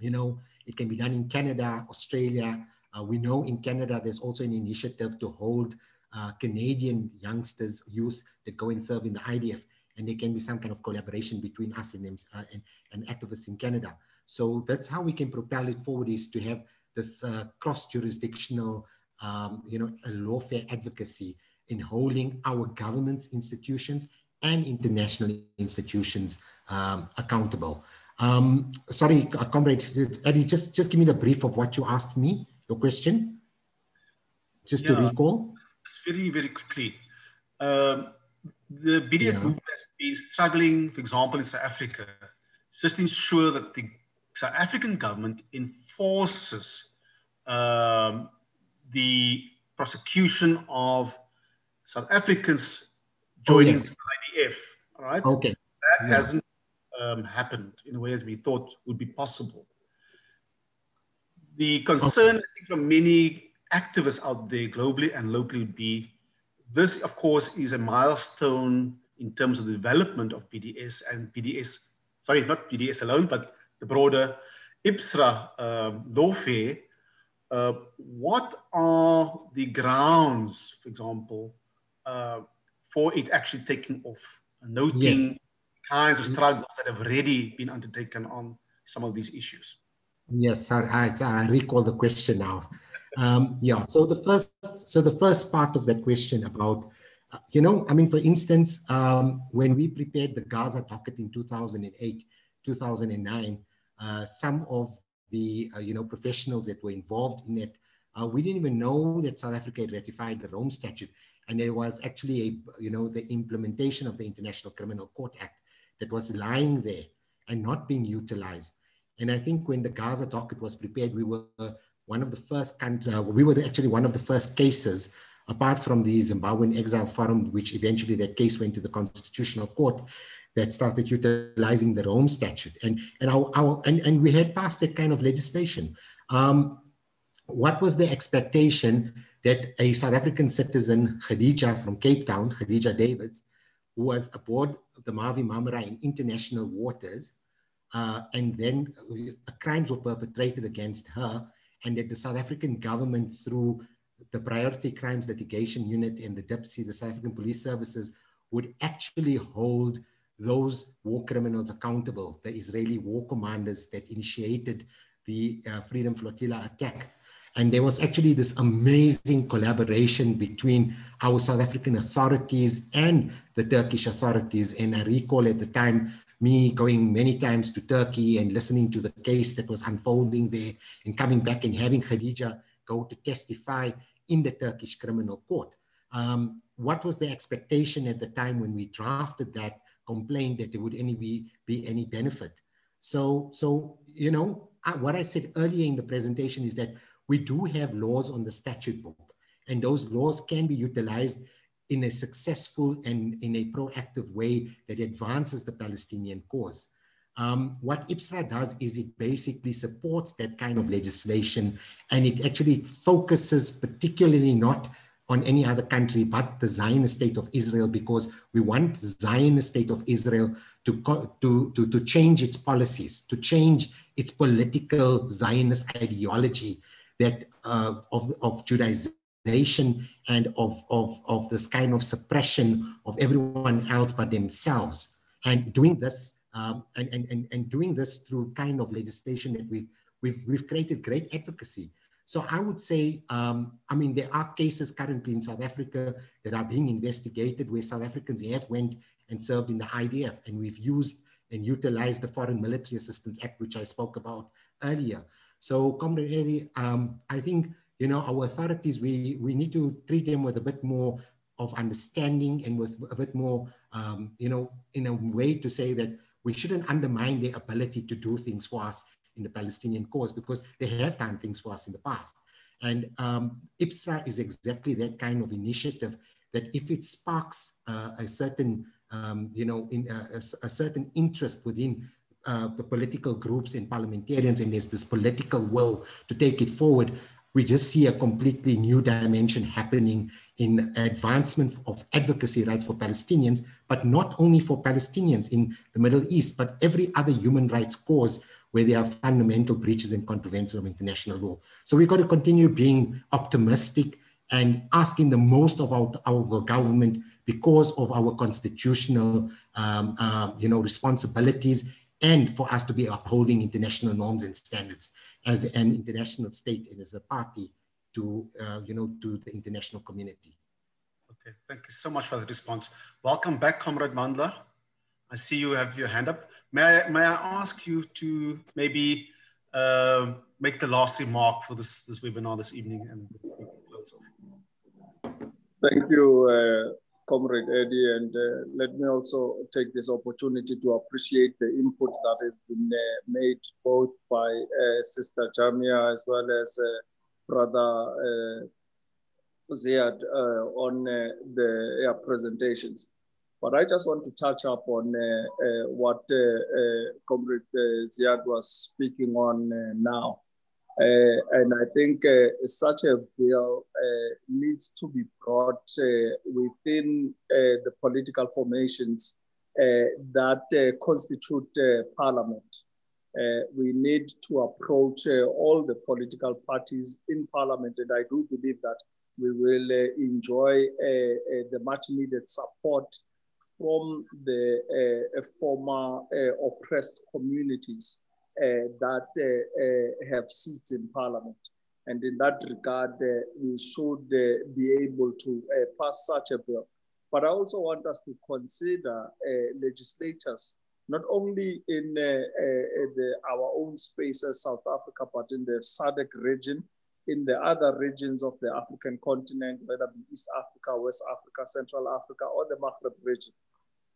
you know, it can be done in Canada, Australia. Uh, we know in Canada, there's also an initiative to hold uh, Canadian youngsters, youth that go and serve in the IDF. And there can be some kind of collaboration between us and them uh, and, and activists in Canada. So that's how we can propel it forward is to have this uh, cross-jurisdictional, um, you know, lawfare advocacy in holding our government's institutions and international institutions um, accountable. Um, sorry, uh, comrade Eddie, just, just give me the brief of what you asked me, your question, just yeah, to recall. Very, very quickly. Um, the BDS yeah. movement has been struggling, for example, in South Africa, just ensure that the South African government enforces um, the prosecution of South Africans joining oh, yes. the IDF. All right. Okay. That yeah. hasn't um, happened in a way as we thought would be possible. The concern okay. from many activists out there globally and locally would be this, of course, is a milestone in terms of the development of BDS and BDS, sorry, not BDS alone, but broader IPSRA um, lawfare, uh, what are the grounds, for example, uh, for it actually taking off? Noting yes. kinds of struggles that have already been undertaken on some of these issues. Yes, I, I recall the question now. Um, yeah, so the first, so the first part of that question about, uh, you know, I mean, for instance, um, when we prepared the Gaza docket in 2008, 2009, uh, some of the uh, you know professionals that were involved in it, uh, we didn't even know that South Africa had ratified the Rome Statute, and there was actually a you know the implementation of the International Criminal Court Act that was lying there and not being utilized. And I think when the Gaza docket was prepared, we were one of the first country, uh, we were actually one of the first cases apart from the Zimbabwean Exile Forum, which eventually that case went to the Constitutional Court, that started utilizing the Rome Statute. And, and, our, our, and, and we had passed that kind of legislation. Um, what was the expectation that a South African citizen, Gadija from Cape Town, Gadija Davids, who was aboard the Mavi Marmara in international waters, uh, and then uh, crimes were perpetrated against her, and that the South African government, through the Priority Crimes Litigation Unit and the DIPSI, the South African Police Services, would actually hold those war criminals accountable, the Israeli war commanders that initiated the uh, Freedom Flotilla attack. And there was actually this amazing collaboration between our South African authorities and the Turkish authorities. And I recall at the time, me going many times to Turkey and listening to the case that was unfolding there and coming back and having Gadija go to testify in the Turkish criminal court. Um, what was the expectation at the time when we drafted that complaint that there would any be, be any benefit? So, so you know, what I said earlier in the presentation is that we do have laws on the statute book, and those laws can be utilized in a successful and in a proactive way that advances the Palestinian cause. Um, what IPSRA does is it basically supports that kind of legislation and it actually focuses particularly not on any other country but the Zionist state of Israel because we want Zionist state of Israel to, to, to, to change its policies, to change its political Zionist ideology that uh, of, of Judaization and of, of, of this kind of suppression of everyone else but themselves. And doing this um, and, and, and, and doing this through kind of legislation that we've, we've, we've created great advocacy. So I would say, um, I mean, there are cases currently in South Africa that are being investigated where South Africans have went and served in the IDF, and we've used and utilized the Foreign Military Assistance Act, which I spoke about earlier. So, Comrade Eddie, um, I think you know our authorities we we need to treat them with a bit more of understanding and with a bit more um, you know in a way to say that we shouldn't undermine their ability to do things for us in the Palestinian cause because they have done things for us in the past. And um, IPSRA is exactly that kind of initiative that if it sparks uh, a certain, um, you know, in a, a, certain interest within uh, the political groups and parliamentarians, and there's this political will to take it forward, we just see a completely new dimension happening in advancement of advocacy rights for Palestinians, but not only for Palestinians in the Middle East, but every other human rights cause where there are fundamental breaches and contraventions of international law. So we've got to continue being optimistic and asking the most of our, our government because of our constitutional um, uh, you know, responsibilities and for us to be upholding international norms and standards as an international state and as a party to, uh, you know, to the international community. Okay, thank you so much for the response. Welcome back, Comrade Mandla. I see you have your hand up. May I, may I ask you to maybe uh, make the last remark for this, this webinar this evening and close off. Thank you, uh, Comrade Eddie, and uh, let me also take this opportunity to appreciate the input that has been uh, made both by uh, Sister Jaamia as well as uh, Brother Ziyaad on the presentations. But I just want to touch up on uh, uh, what uh, Comrade Ziyaad was speaking on now. Uh, and I think uh, such a bill uh, needs to be brought within the political formations that constitute parliament. we need to approach all the political parties in parliament, and I do believe that we will enjoy the much needed support from the former oppressed communities uh, that uh, uh, have seats in parliament. And in that regard, we should be able to pass such a bill. But I also want us to consider legislators not only in uh, uh, the, our own space as South Africa, but in the SADC region, in the other regions of the African continent, whether it be East Africa, West Africa, Central Africa, or the Maghreb region.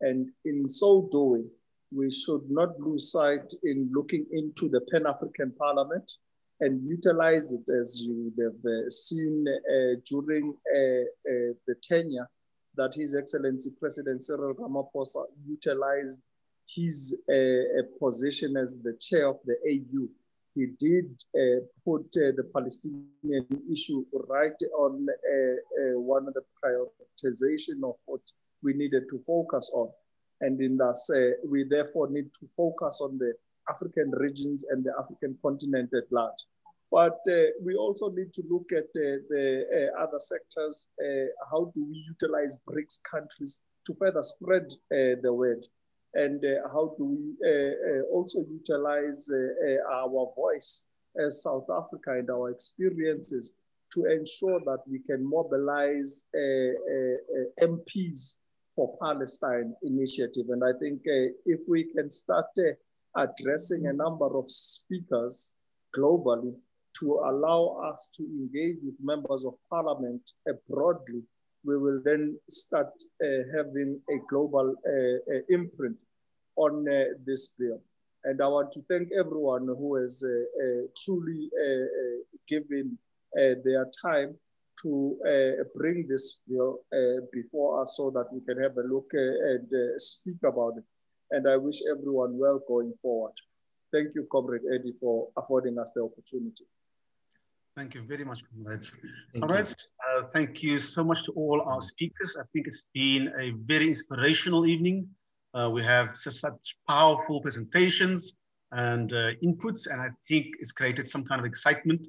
And in so doing, we should not lose sight in looking into the Pan-African Parliament and utilize it as you have uh, seen uh, during uh, uh, the tenure that His Excellency President Cyril Ramaphosa utilized his uh, position as the chair of the AU. He did uh, put the Palestinian issue right on one of the prioritization of what we needed to focus on. And in that, uh, we therefore need to focus on the African regions and the African continent at large. But uh, we also need to look at uh, the uh, other sectors. Uh, how do we utilize BRICS countries to further spread uh, the word? And uh, how do we uh, uh, also utilize our voice as South Africa and our experiences to ensure that we can mobilize MPs for Palestine initiative. And I think uh, if we can start uh, addressing a number of speakers globally to allow us to engage with members of parliament uh, broadly, we will then start uh, having a global uh, uh, imprint on this bill. And I want to thank everyone who has truly given their time to uh, bring this bill uh, before us so that we can have a look uh, and speak about it. And I wish everyone well going forward. Thank you, Comrade Eddie, for affording us the opportunity. Thank you very much, comrades. Thank comrades, uh, thank you so much to all our speakers. I think it's been a very inspirational evening. Uh, we have such powerful presentations and uh, inputs, and I think it's created some kind of excitement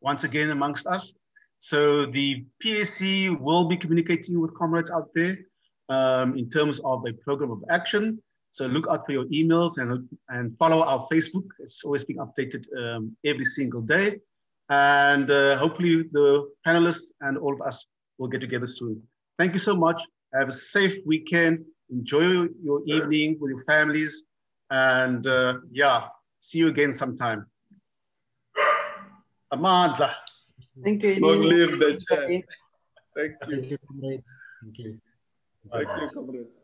once again amongst us. So the PSC will be communicating with comrades out there um, in terms of a program of action. So look out for your emails and, and follow our Facebook. It's always being updated um, every single day. And uh, hopefully the panelists and all of us will get together soon. Thank you so much. Have a safe weekend. Enjoy your evening with your families. And uh, yeah, see you again sometime. Amandla. Thank you. Long live the chair. Thank you. Thank you. Thank you. Thank you, comrades.